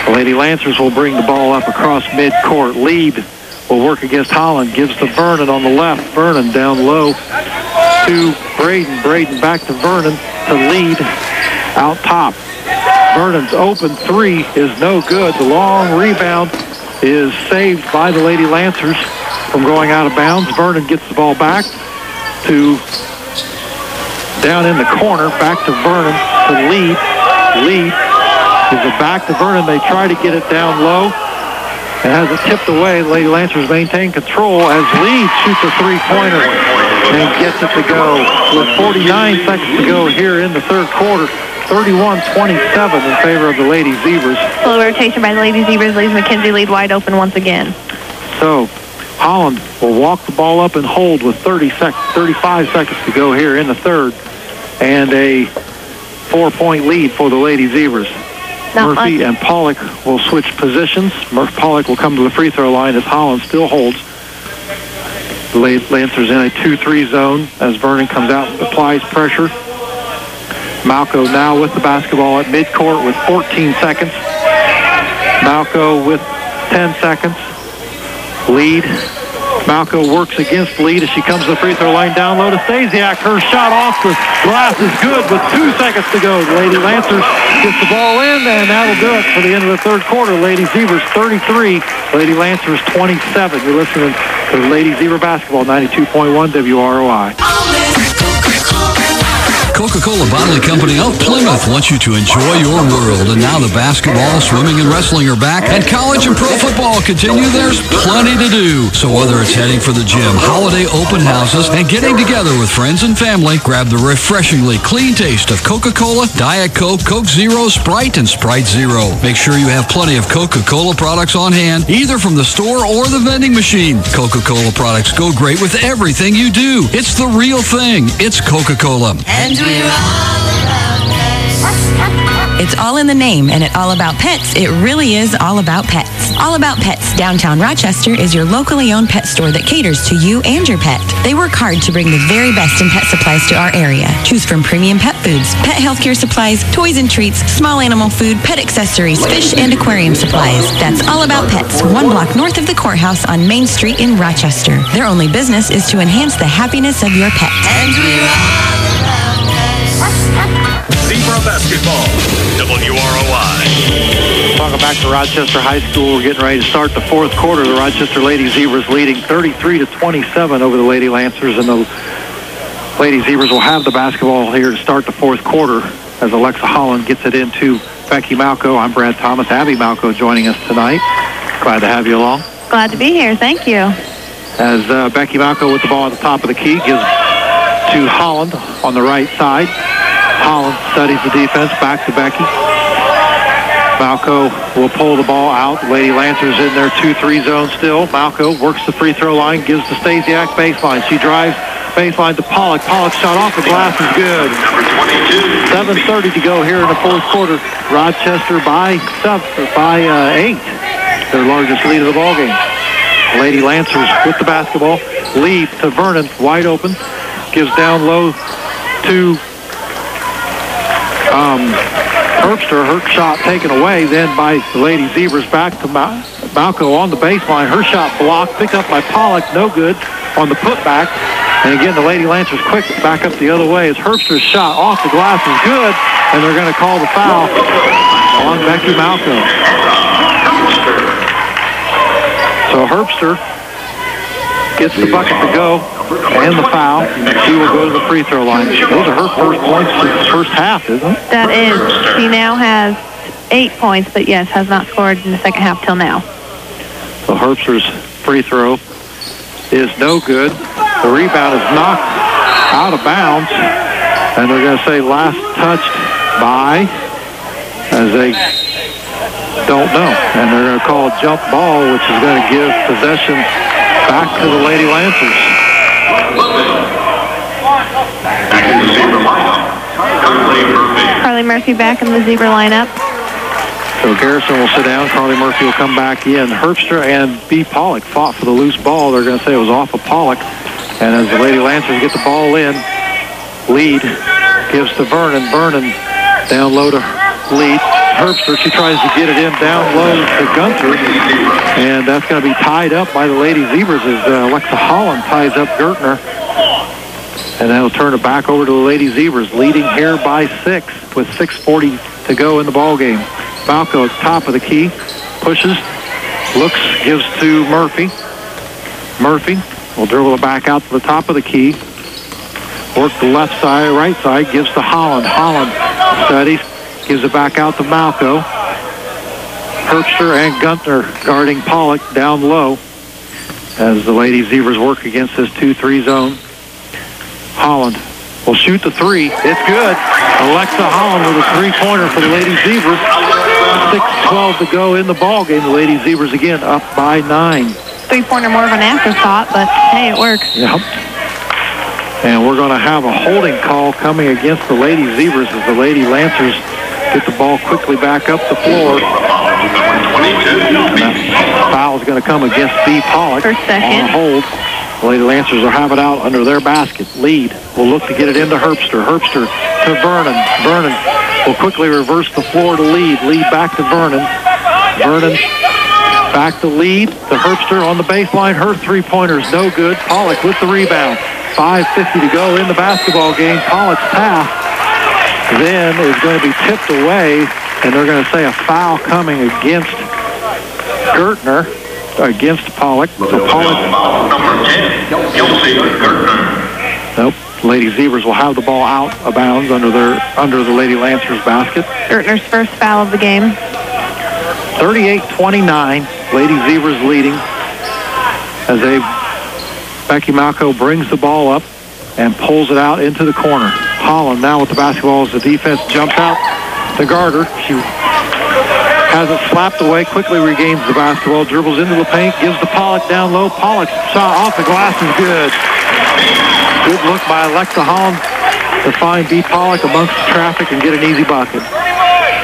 The Lady Lancers will bring the ball up across midcourt. Lead will work against Holland. Gives to Vernon on the left. Vernon down low to Braden. Braden back to Vernon to lead out top. Vernon's open three is no good. The long rebound is saved by the Lady Lancers from going out of bounds. Vernon gets the ball back to down in the corner. Back to Vernon to lead. Lead is it back to Vernon. They try to get it down low. It has it tipped away. Lady Lancers maintain control as Lead shoots a three-pointer and gets it to go. With 49 seconds to go here in the third quarter, 31-27 in favor of the Lady Zebras. Slow rotation by the Lady Zebras leaves Mackenzie Lee wide open once again. So Holland will walk the ball up and hold with 30 sec- 35 seconds to go here in the third, and a four-point lead for the Lady Zebras. Not Murphy much. and Pollock will switch positions. Murph Pollock will come to the free throw line as Holland still holds. The Lancers in a 2-3 zone as Vernon comes out and applies pressure. Malco now with the basketball at midcourt with 14 seconds. Malco with 10 seconds. Lead Malco works against lead as she comes to the free throw line down low to Stasiak. Her shot off the glass is good with two seconds to go. Lady Lancers gets the ball in, and that'll do it for the end of the third quarter. Lady Zebras 33, Lady Lancers 27. You're listening to Lady Zebra Basketball 92.1 WROI. Coca-Cola Bottling Company of Plymouth wants you to enjoy your world. And now the basketball, swimming, and wrestling are back. And college and pro football continue. There's plenty to do. So whether it's heading for the gym, holiday open houses, and getting together with friends and family, grab the refreshingly clean taste of Coca-Cola, Diet Coke, Coke Zero, Sprite, and Sprite Zero. Make sure you have plenty of Coca-Cola products on hand, either from the store or the vending machine. Coca-Cola products go great with everything you do. It's the real thing. It's Coca-Cola. And It's all in the name, and at All About Pets, it really is all about pets. All About Pets downtown Rochester is your locally owned pet store that caters to you and your pet. They work hard to bring the very best in pet supplies to our area. Choose from premium pet foods, pet healthcare supplies, toys and treats, small animal food, pet accessories, fish, and aquarium supplies. That's All About Pets, one block north of the courthouse on Main Street in Rochester. Their only business is to enhance the happiness of your pet. Pets. Basketball. WROI. Welcome back to Rochester High School. We're getting ready to start the fourth quarter. The Rochester Lady Zebras leading 33 to 27 over the Lady Lancers, and the Lady Zebras will have the basketball here to start the fourth quarter as Alexa Holland gets it into Becky Malco. I'm Brad Thomas. Abby Malco joining us tonight. Glad to have you along. Glad to be here. Thank you. As uh, Becky Malco with the ball at the top of the key gives to Holland on the right side. Holland studies the defense back to Becky. Malco will pull the ball out. Lady Lancers in their 2-3 zone still. Malco works the free throw line, gives to Stasiak baseline. She drives baseline to Pollock. Pollock shot off the glass is good. 7.30 to go here in the fourth quarter. Rochester by seven, by uh, eight. Their largest lead of the ball game. Lady Lancers with the basketball. Lead to Vernon, wide open. Gives down low to um, Herbster. Her shot taken away then by the Lady Zebras back to Ma- Malco on the baseline. Her shot blocked, picked up by Pollock, no good on the putback. And again, the Lady Lancers quick back up the other way as Herbster's shot off the glass is good, and they're going to call the foul on Becky Malco. So Herbster gets the bucket to go and the foul. She will go to the free throw line. Those are her first points in the first half, isn't it? That is, she now has eight points, but yes, has not scored in the second half till now. So Herbster's free throw is no good. The rebound is knocked out of bounds, and they're going to say last touched by, as they don't know. And they're going to call a jump ball, which is going to give possession back to the Lady Lancers. Back in the Zebra lineup. Carly Murphy. Carly Murphy back in the zebra lineup. So Garrison will sit down. Carly Murphy will come back in. Herbster and B. Pollock fought for the loose ball. They're going to say it was off of Pollock. And as the Lady Lancers get the ball in, lead gives to Vernon. Vernon down low to lead. Herbster, she tries to get it in down low to Gertner. And that's going to be tied up by the Lady Zebras as uh, Alexa Holland ties up Gertner. And that'll turn it back over to the Lady Zebras, leading here by six with 6.40 to go in the ball game. Malco at the top of the key, pushes, looks, gives to Murphy. Murphy will dribble it back out to the top of the key. Work the left side, right side, gives to Holland. Holland studies, gives it back out to Malco. Herbster and Gertner guarding Pollock down low as the Lady Zebras work against this 2-3 zone. Holland will shoot the three. It's good. Alexa Holland with a three-pointer for the Lady Zebras. 6-12 to go in the ball game. The Lady Zebras again up by nine. Three-pointer more of an afterthought, but hey, it works. Yep. And we're going to have a holding call coming against the Lady Zebras as the Lady Lancers get the ball quickly back up the floor. Foul is going to come against B. Pollock For second. on hold. The Lady Lancers will have it out under their basket. Lead will look to get it into Herbster. Herbster to Vernon. Vernon will quickly reverse the floor to lead. Lead back to Vernon. Vernon Back to lead to Herbster on the baseline. Her three-pointer's no good. Pollock with the rebound. 5.50 to go in the basketball game. Pollock's pass then is going to be tipped away, and they're going to say a foul coming against Gertner, against Pollock. So Pollock. Number 10, Yossi Gertner. Nope. Lady Zebras will have the ball out of bounds under their under the Lady Lancers basket. Gertner's first foul of the game. 38-29. Lady Zebras leading as they Becky Malco brings the ball up and pulls it out into the corner. Holland now with the basketball as the defense jumps out the guard her. She has it slapped away, quickly regains the basketball, dribbles into the paint, gives the Pollock down low. Pollock's shot off the glass is good. Good look by Alexa Holland to find B. Pollock amongst the traffic and get an easy bucket.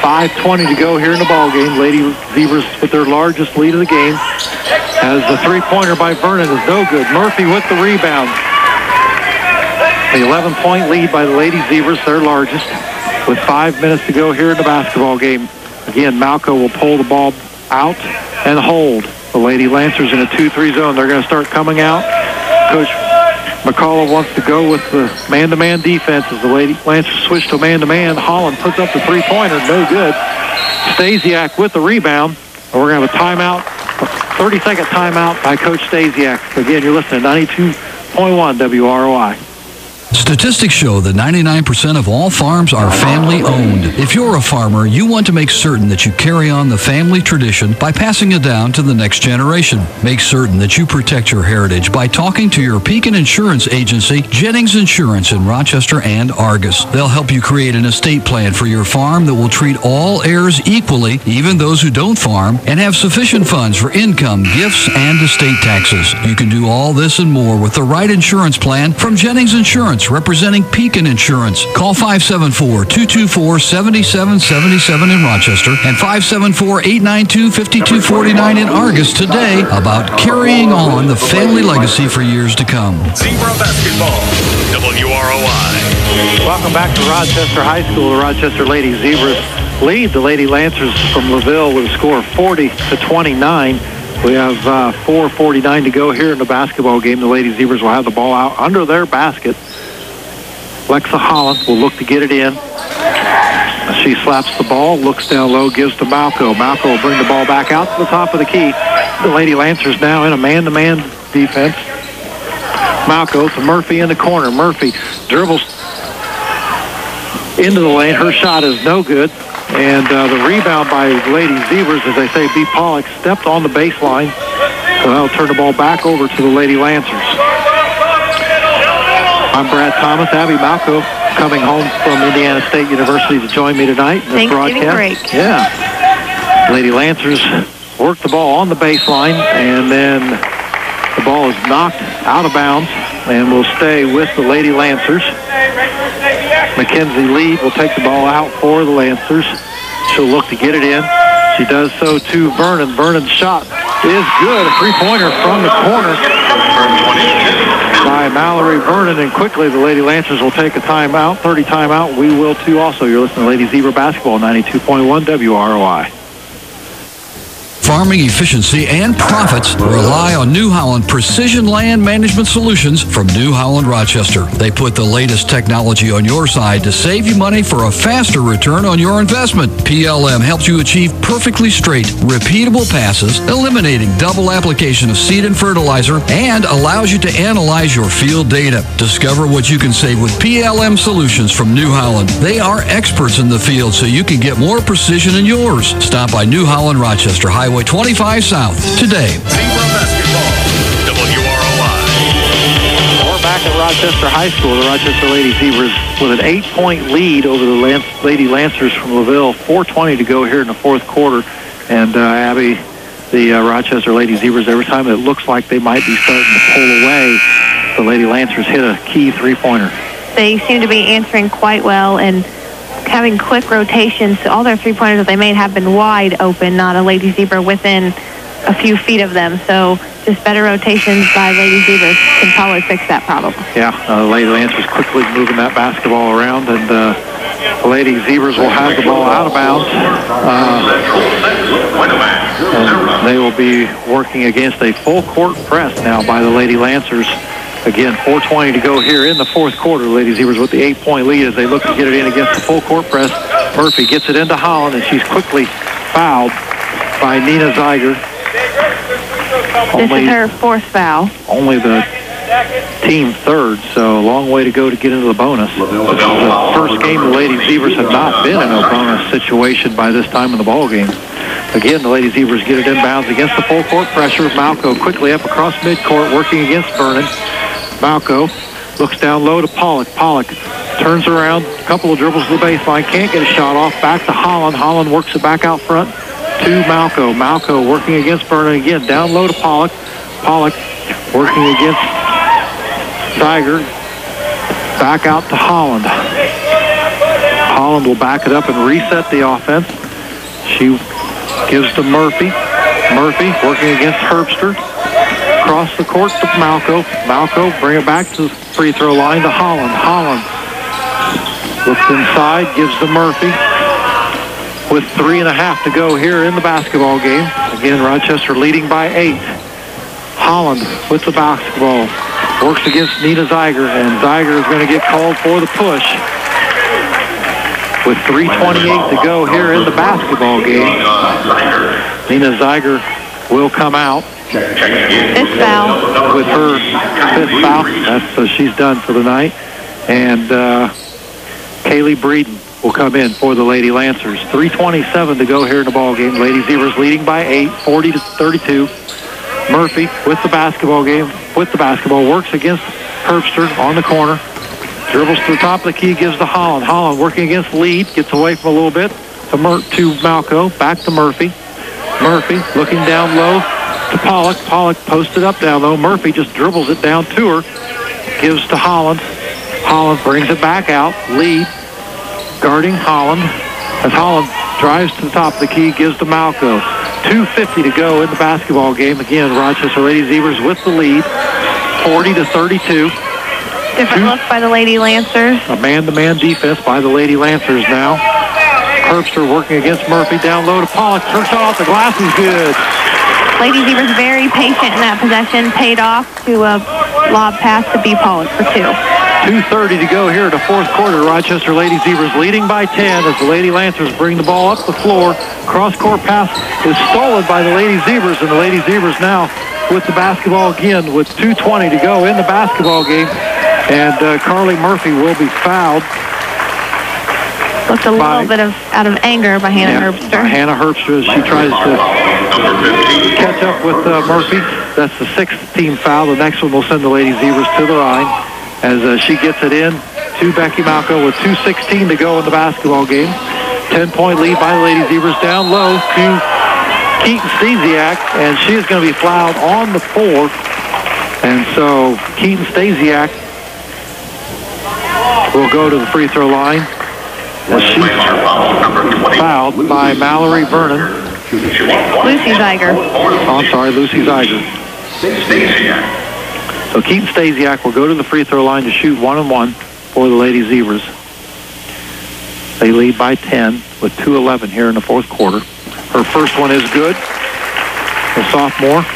5.20 to go here in the ball game. Lady Zebras with their largest lead of the game. As the three-pointer by Vernon is no good. Murphy with the rebound. The 11-point lead by the Lady Zebras, their largest, with five minutes to go here in the basketball game. Again, Malco will pull the ball out and hold. The Lady Lancers in a 2-3 zone. They're going to start coming out. Coach McCullough wants to go with the man-to-man defense as the Lady Lancers switch to man-to-man. Holland puts up the three-pointer, no good. Stasiak with the rebound. We're going to have a timeout, a 30-second timeout by Coach Stasiak. Again, you're listening to 92.1 WROI. Statistics show that 99% of all farms are family owned. If you're a farmer, you want to make certain that you carry on the family tradition by passing it down to the next generation. Make certain that you protect your heritage by talking to your Pekin Insurance Agency, Jennings Insurance in Rochester and Argos. They'll help you create an estate plan for your farm that will treat all heirs equally, even those who don't farm, and have sufficient funds for income, gifts, and estate taxes. You can do all this and more with the right insurance plan from Jennings Insurance representing Pekin Insurance. Call 574-224-7777 in Rochester and 574-892-5249 in Argos today about carrying on the family legacy for years to come. Zebra basketball. WROI. Welcome back to Rochester High School. The Rochester Lady Zebras lead the Lady Lancers from LaVille with a score of 40 to 29. We have uh, 4.49 to go here in the basketball game. The Lady Zebras will have the ball out under their basket. Lexa Holland will look to get it in. She slaps the ball, looks down low, gives to Malco. Malco will bring the ball back out to the top of the key. The Lady Lancers now in a man-to-man defense. Malco to Murphy in the corner. Murphy dribbles into the lane. Her shot is no good. And uh, the rebound by Lady Zebras, as they say, B. Pollock stepped on the baseline. So that'll turn the ball back over to the Lady Lancers. I'm Brad Thomas. Abby Malco coming home from Indiana State University to join me tonight in this Thanksgiving broadcast. break. Yeah. Lady Lancers work the ball on the baseline, and then the ball is knocked out of bounds and will stay with the Lady Lancers. Mackenzie Lee will take the ball out for the Lancers. She'll look to get it in. She does so to Vernon. Vernon's shot is good. A three-pointer from the corner by Mallory Vernon. And quickly the Lady Lancers will take a timeout, 30 timeout. We will too also. You're listening to Lady Zebra Basketball, 92.1 WROI. Farming efficiency and profits rely on New Holland Precision Land Management Solutions from New Holland Rochester. They put the latest technology on your side to save you money for a faster return on your investment. PLM helps you achieve perfectly straight, repeatable passes, eliminating double application of seed and fertilizer, and allows you to analyze your field data. Discover what you can save with PLM Solutions from New Holland. They are experts in the field, so you can get more precision in yours. Stop by New Holland Rochester Highway 25 South today. Zebra basketball. WROI. We're back at Rochester High School. The Rochester Lady Zebras with an eight-point lead over the Lan- Lady Lancers from LaVille. 4.20 to go here in the fourth quarter. And uh, Abby, the uh, Rochester Lady Zebras, every time it looks like they might be starting to pull away, the Lady Lancers hit a key three-pointer. They seem to be answering quite well and having quick rotations. All their three pointers that they made have been wide open, not a Lady Zebra within a few feet of them. So just better rotations by Lady Zebras can probably fix that problem. Yeah, uh, Lady Lancers quickly moving that basketball around, and uh, the Lady Zebras will have the ball out of bounds. Uh, and they will be working against a full court press now by the Lady Lancers. Again, 4.20 to go here in the fourth quarter. Lady Zebras with the eight-point lead as they look to get it in against the full court press. Murphy gets it into Holland, and she's quickly fouled by Nina Zeiger. This is her fourth foul. Only the team third, so a long way to go to get into the bonus. The first game the Lady Zebras have not been in a bonus situation by this time in the ball game. Again, the Lady Zebras get it inbounds against the full court pressure. Malco quickly up across midcourt, working against Vernon. Malco looks down low to Pollock. Pollock turns around, a couple of dribbles to the baseline, can't get a shot off. Back to Holland. Holland works it back out front to Malco. Malco working against Vernon again, down low to Pollock. Pollock working against Zeiger. Back out to Holland. Holland will back it up and reset the offense. She gives to Murphy. Murphy working against Herbster. Across the court to Malco. Malco bring it back to the free throw line to Holland. Holland looks inside, gives to Murphy. With three and a half to go here in the basketball game. Again, Rochester leading by eight. Holland with the basketball. Works against Nina Zeiger, and Zeiger is going to get called for the push. With 3.28 to go here in the basketball game, Nina Zeiger will come out. Fifth foul. With her fifth foul. That's uh, she's done for the night. And uh, Kaylee Breeden will come in for the Lady Lancers. 3.27 to go here in the ball game. Lady Zebras leading by 8, 40 to 32. Murphy with the basketball game, with the basketball, works against Herbster on the corner. Dribbles to the top of the key, gives to Holland. Holland working against lead, gets away from a little bit to, Mur- to Malco, back to Murphy. Murphy looking down low to Pollock. Pollock posted up down low. Murphy just dribbles it down to her, gives to Holland. Holland brings it back out. Lead guarding Holland as Holland drives to the top of the key, gives to Malco. 2.50 to go in the basketball game. Again, Rochester Lady Zebras with the lead, 40 to 32. Different look by the Lady Lancers. A man-to-man defense by the Lady Lancers now. Herbster working against Murphy down low to Pollock. Her shot off the glass is good. Lady Zebras very patient in that possession. Paid off to a lob pass to B. Pollock for two. 2.30 to go here in the fourth quarter. Rochester Lady Zebras leading by 10 as the Lady Lancers bring the ball up the floor. Cross-court pass is stolen by the Lady Zebras, and the Lady Zebras now with the basketball again with 2.20 to go in the basketball game. And uh, Carly Murphy will be fouled. Looked a By- little bit of out of anger by Hannah Yeah, Herbster. Hannah Herbster as she tries to catch up with uh, Murphy. That's the sixth team foul. The next one will send the Lady Zebras to the line as uh, she gets it in to Becky Malco with 2.16 to go in the basketball game. 10-point lead by the Lady Zebras down low to Keaton Stasiak, and she is going to be fouled on the four. And so Keaton Stasiak will go to the free throw line. Well, she's fouled by Mallory Vernon. Lucy Zeiger. Oh, I'm sorry, Lucy Zeiger. So Keaton Stasiak will go to the free throw line to shoot one and one for the Lady Zebras. They lead by 10 with 2.11 here in the fourth quarter. Her first one is good. The sophomore.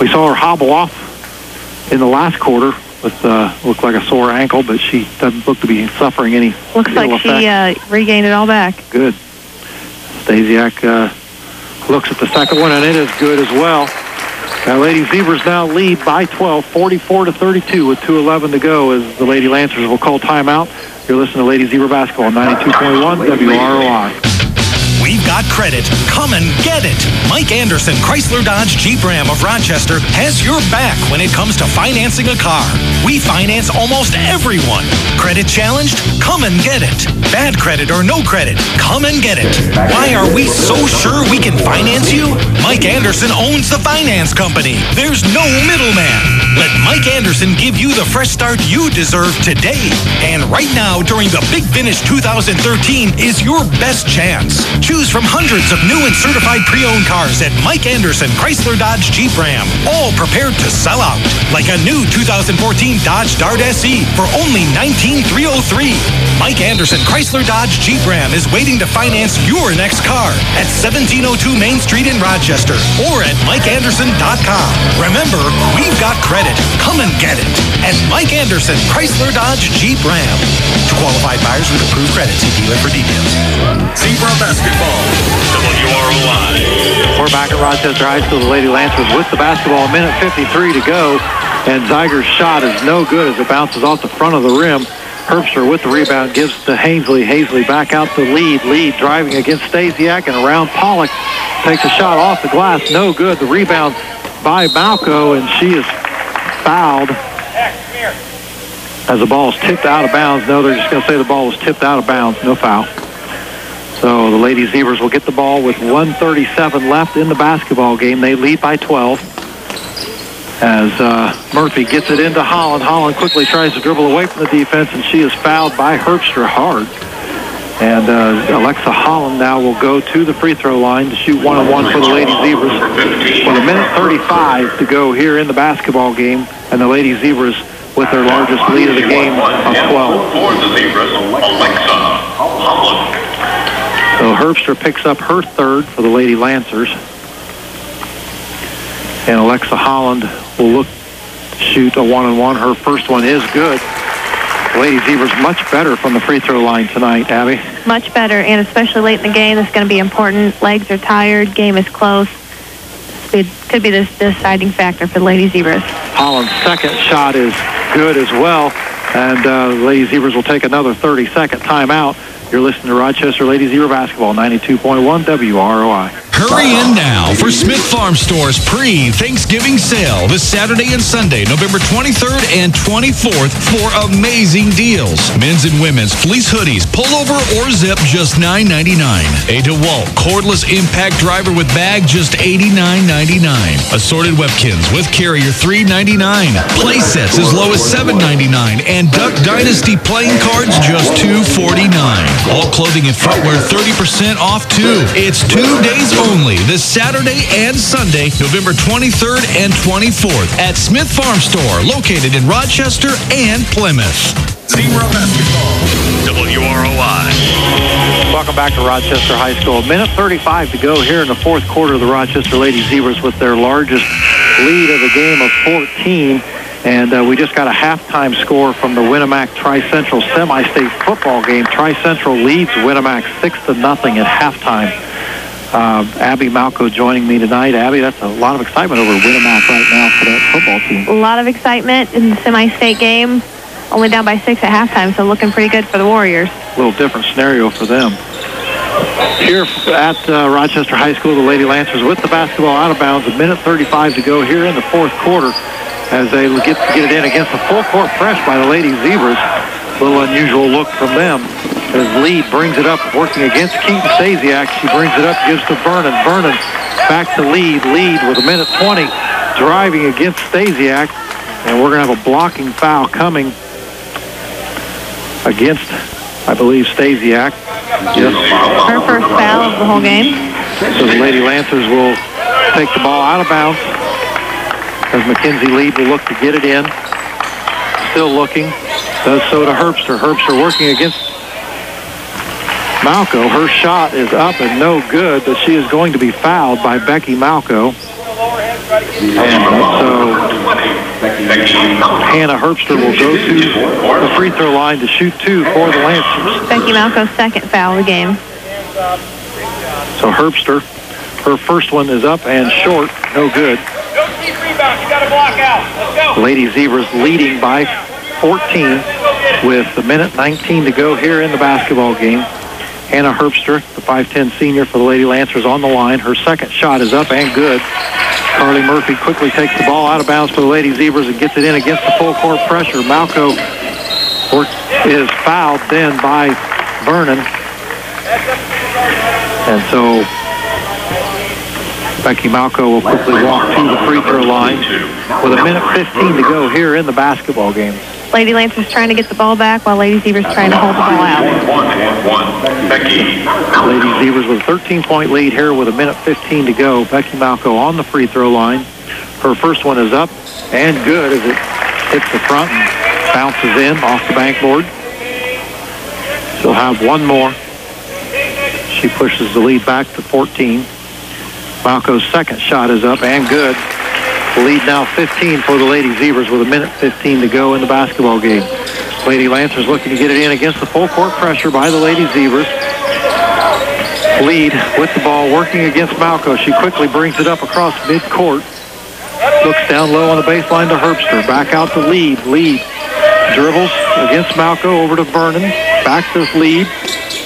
We saw her hobble off in the last quarter with uh, looked like a sore ankle, but she doesn't look to be suffering any Looks like she uh, regained it all back. Good. Stasiak uh, looks at the second one, and it is good as well. Now, Lady Zebras now lead by 12, 44 to 32, with 2:11 to go. As the Lady Lancers will call timeout. You're listening to Lady Zebra basketball, 92.1 WROI. We've got credit. Come and get it. Mike Anderson, Chrysler Dodge Jeep Ram of Rochester, has your back when it comes to financing a car. We finance almost everyone. Credit challenged? Come and get it. Bad credit or no credit? Come and get it. Why are we so sure we can finance you? Mike Anderson owns the finance company. There's no middleman. Let Mike Anderson give you the fresh start you deserve today. And right now, during the Big Finish 2013, is your best chance. Choose from hundreds of new and certified pre-owned cars at Mike Anderson Chrysler Dodge Jeep Ram, all prepared to sell out. Like a new 2014 Dodge Dart SE for only 19,303. Mike Anderson Chrysler Dodge Jeep Ram is waiting to finance your next car at 1702 Main Street in Rochester or at MikeAnderson.com. Remember, we've got credit. Come and get it at Mike Anderson Chrysler Dodge Jeep Ram. To qualified buyers with approved credit, see dealer for details. Zebra basketball. We're back at Rochester High School. The Lady Lancers with the basketball. A minute 53 to go. And Zeiger's shot is no good as it bounces off the front of the rim. Herbster with the rebound gives to Hainsley. Hainsley back out to lead. Lead driving against Stasiak and around Pollock. Takes a shot off the glass. No good. The rebound by Malco and she is fouled as the ball is tipped out of bounds. No, they're just going to say the ball was tipped out of bounds. No foul. So the Lady Zebras will get the ball with 137 left in the basketball game. They lead by 12. As uh, Murphy gets it into Holland. Holland quickly tries to dribble away from the defense, and she is fouled by Herbster hard. And uh, Alexa Holland now will go to the free throw line to shoot one-on-one for the Lady Zebras. With a minute 35 to go here in the basketball game, and the Lady Zebras with their largest lead of the game of 12. For the Zebras, Alexa Holland. So Herbster picks up her third for the Lady Lancers. And Alexa Holland will look shoot a one-on-one. Her first one is good. Lady Zebras much better from the free throw line tonight, Abby. Much better, and especially late in the game, that's going to be important. Legs are tired, game is close. It could be this deciding factor for the Lady Zebras. Holland's second shot is good as well. And uh, the Lady Zebras will take another 30-second timeout. You're listening to Rochester Lady Zebra Basketball, 92.1 WROI. Hurry in now for Smith Farm Store's pre-Thanksgiving sale this Saturday and Sunday, November 23rd and 24th for amazing deals. Men's and women's fleece hoodies, pullover or zip, just $9.99. A DeWalt cordless impact driver with bag, just $89.99. Assorted Webkinz with carrier, $3.99. Play sets as low as $7.99. And Duck Dynasty playing cards, just $2.49. All clothing and footwear, 30% off too. It's two days only, this Saturday and Sunday, November 23rd and 24th at Smith Farm Store, located in Rochester and Plymouth. Zebra basketball. WROI. Welcome back to Rochester High School. A minute 35 to go here in the fourth quarter of the Rochester Lady Zebras with their largest lead of the game of 14. And uh, we just got a halftime score from the Winamac Tri-Central semi-state football game. Tri-Central leads Winamac 6 to nothing at halftime. Uh, Abby Malco joining me tonight. Abby, that's a lot of excitement over Winamac right now for that football team. A lot of excitement in the semi-state game. Only down by six at halftime, so looking pretty good for the Warriors. A little different scenario for them. Here at uh, Rochester High School, the Lady Lancers with the basketball out of bounds. A minute 35 to go here in the fourth quarter as they get, get it in against the full court press by the Lady Zebras. A little unusual look from them as Lee brings it up, working against Keaton Stasiak. She brings it up, gives to Vernon. Vernon back to lead. Lead with a minute 20, driving against Stasiak. And we're going to have a blocking foul coming against, I believe, Stasiak. Yes. Her first foul of the whole game. So the Lady Lancers will take the ball out of bounds as Mackenzie Lee will look to get it in. Still looking. Does so to Herbster. Herbster working against Malco. Her shot is up and no good, but she is going to be fouled by Becky Malco. And so Hannah Herbster will go to the free throw line to shoot two for the Lancers. Becky Malco's second foul of the game. So Herbster, her first one is up and short, no good. Lady Zebras leading by 14 with a minute 19 to go here in the basketball game. Hannah Herbster, the 5'10 senior for the Lady Lancers on the line. Her second shot is up and good. Carly Murphy quickly takes the ball out of bounds for the Lady Zebras and gets it in against the full court pressure. Malco is fouled then by Vernon. And so Becky Malco will quickly walk to the free throw line with a minute 15 to go here in the basketball game. Lady Lancers trying to get the ball back while Lady Zebras trying to hold the ball out. One, one, Becky. Lady Zebras with a 13-point lead here with a minute 15 to go. Becky Malco on the free throw line. Her first one is up and good as it hits the front and bounces in off the backboard. She'll have one more. She pushes the lead back to 14. Malco's second shot is up and good. Lead now 15 for the Lady Zebras with a minute 15 to go in the basketball game. Lady Lancers looking to get it in against the full court pressure by the Lady Zebras. Lead with the ball working against Malco. She quickly brings it up across midcourt. Looks down low on the baseline to Herbster. Back out to lead. Lead dribbles against Malco over to Vernon. Back to lead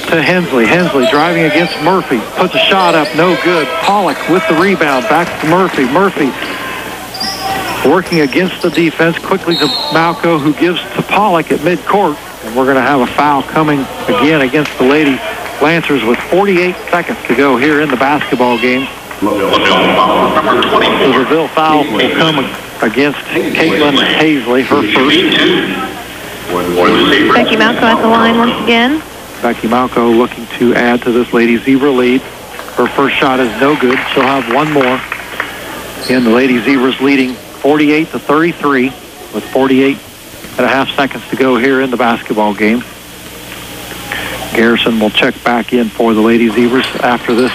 to Hensley. Hensley driving against Murphy. Puts a shot up. No good. Pollock with the rebound. Back to Murphy. Murphy working against the defense quickly to Malco who gives to Pollock at midcourt. And we're going to have a foul coming again against the Lady Lancers with 48 seconds to go here in the basketball game. The Seville foul will come against Caitlin Hazley, her first. Becky Malco at the line once again. Becky Malco looking to add to this Lady Zebra lead. Her first shot is no good. She'll have one more. And the Lady Zebras leading 48 to 33 with 48 and a half seconds to go here in the basketball game. Garrison will check back in for the Lady Zebras after this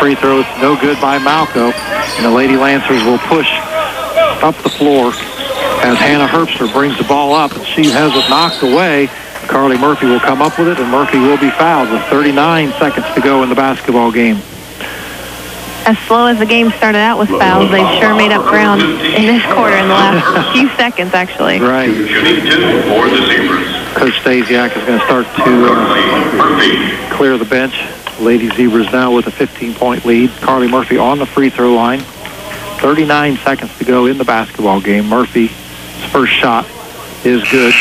free throw. It's no good by Malco. And the Lady Lancers will push up the floor as Hannah Herbster brings the ball up. And she has it knocked away. Carly Murphy will come up with it, and Murphy will be fouled with 39 seconds to go in the basketball game. As slow as the game started out with fouls, they've sure made up ground in this quarter in the last few seconds, actually. Right. Coach Stasiak is going to start to uh, clear the bench. Lady Zebras now with a 15-point lead. Carly Murphy on the free throw line. 39 seconds to go in the basketball game. Murphy's first shot is good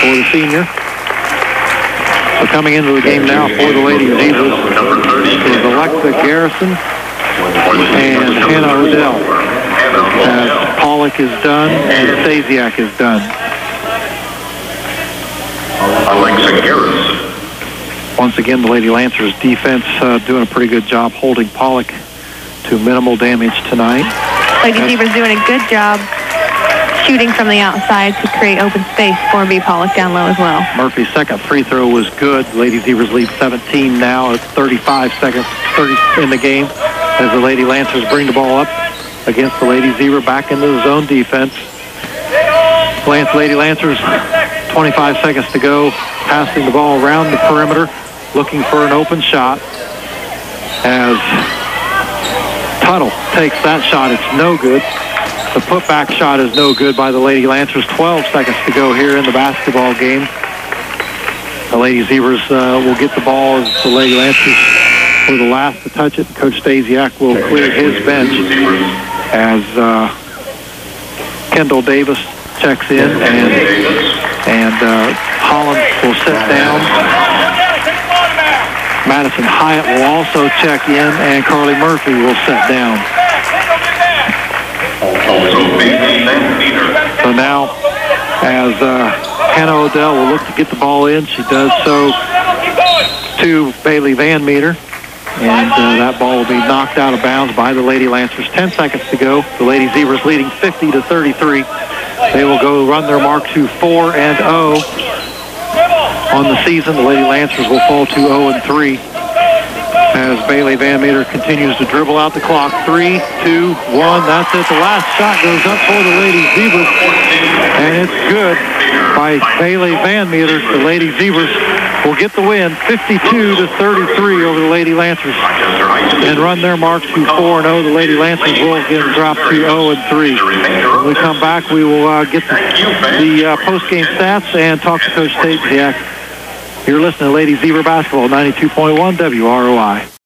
for the senior. So coming into the game now for the Lady Zebras is Alexa Garrison and Hannah Odell. As Pollock is done and Stasiak is done. Alexa Garrison. Once again, the Lady Lancers defense uh, doing a pretty good job holding Pollock to minimal damage tonight. Lady Zebras doing a good job shooting from the outside to create open space for B. Pollock down low as well. Murphy's second free throw was good. Lady Zebras lead 17 now at 35 seconds 30 in the game as the Lady Lancers bring the ball up against the Lady Zebra back into the zone defense. Lance Lady Lancers 25 seconds to go passing the ball around the perimeter looking for an open shot as Tuttle takes that shot. It's no good. The putback shot is no good by the Lady Lancers. 12 seconds to go here in the basketball game. The Lady Zebras uh, will get the ball as the Lady Lancers were the last to touch it. Coach Stasiak will clear his bench as uh, Kendall Davis checks in and and uh, Holland will sit down. Madison Hyatt will also check in and Carly Murphy will sit down. So now, as uh, Hannah Odell will look to get the ball in, she does so to Bailey Van Meter. And uh, that ball will be knocked out of bounds by the Lady Lancers. 10 seconds to go. The Lady Zebras leading 50 to 33. They will go run their mark to 4 and 0 on the season. The Lady Lancers will fall to 0 and 3 as Bailey Van Meter continues to dribble out the clock. Three, two, one. That's it. The last shot goes up for the Lady Zebras, and it's good by Bailey Van Meter. The Lady Zebras will get the win, 52 to 33 over the Lady Lancers, and run their mark to 4 0. The Lady Lancers will again drop to 0 and 3. When we come back, we will uh, get the, the uh, post-game stats and talk to Coach Tate. You're listening to Lady Zebra Basketball, 92.1 WROI.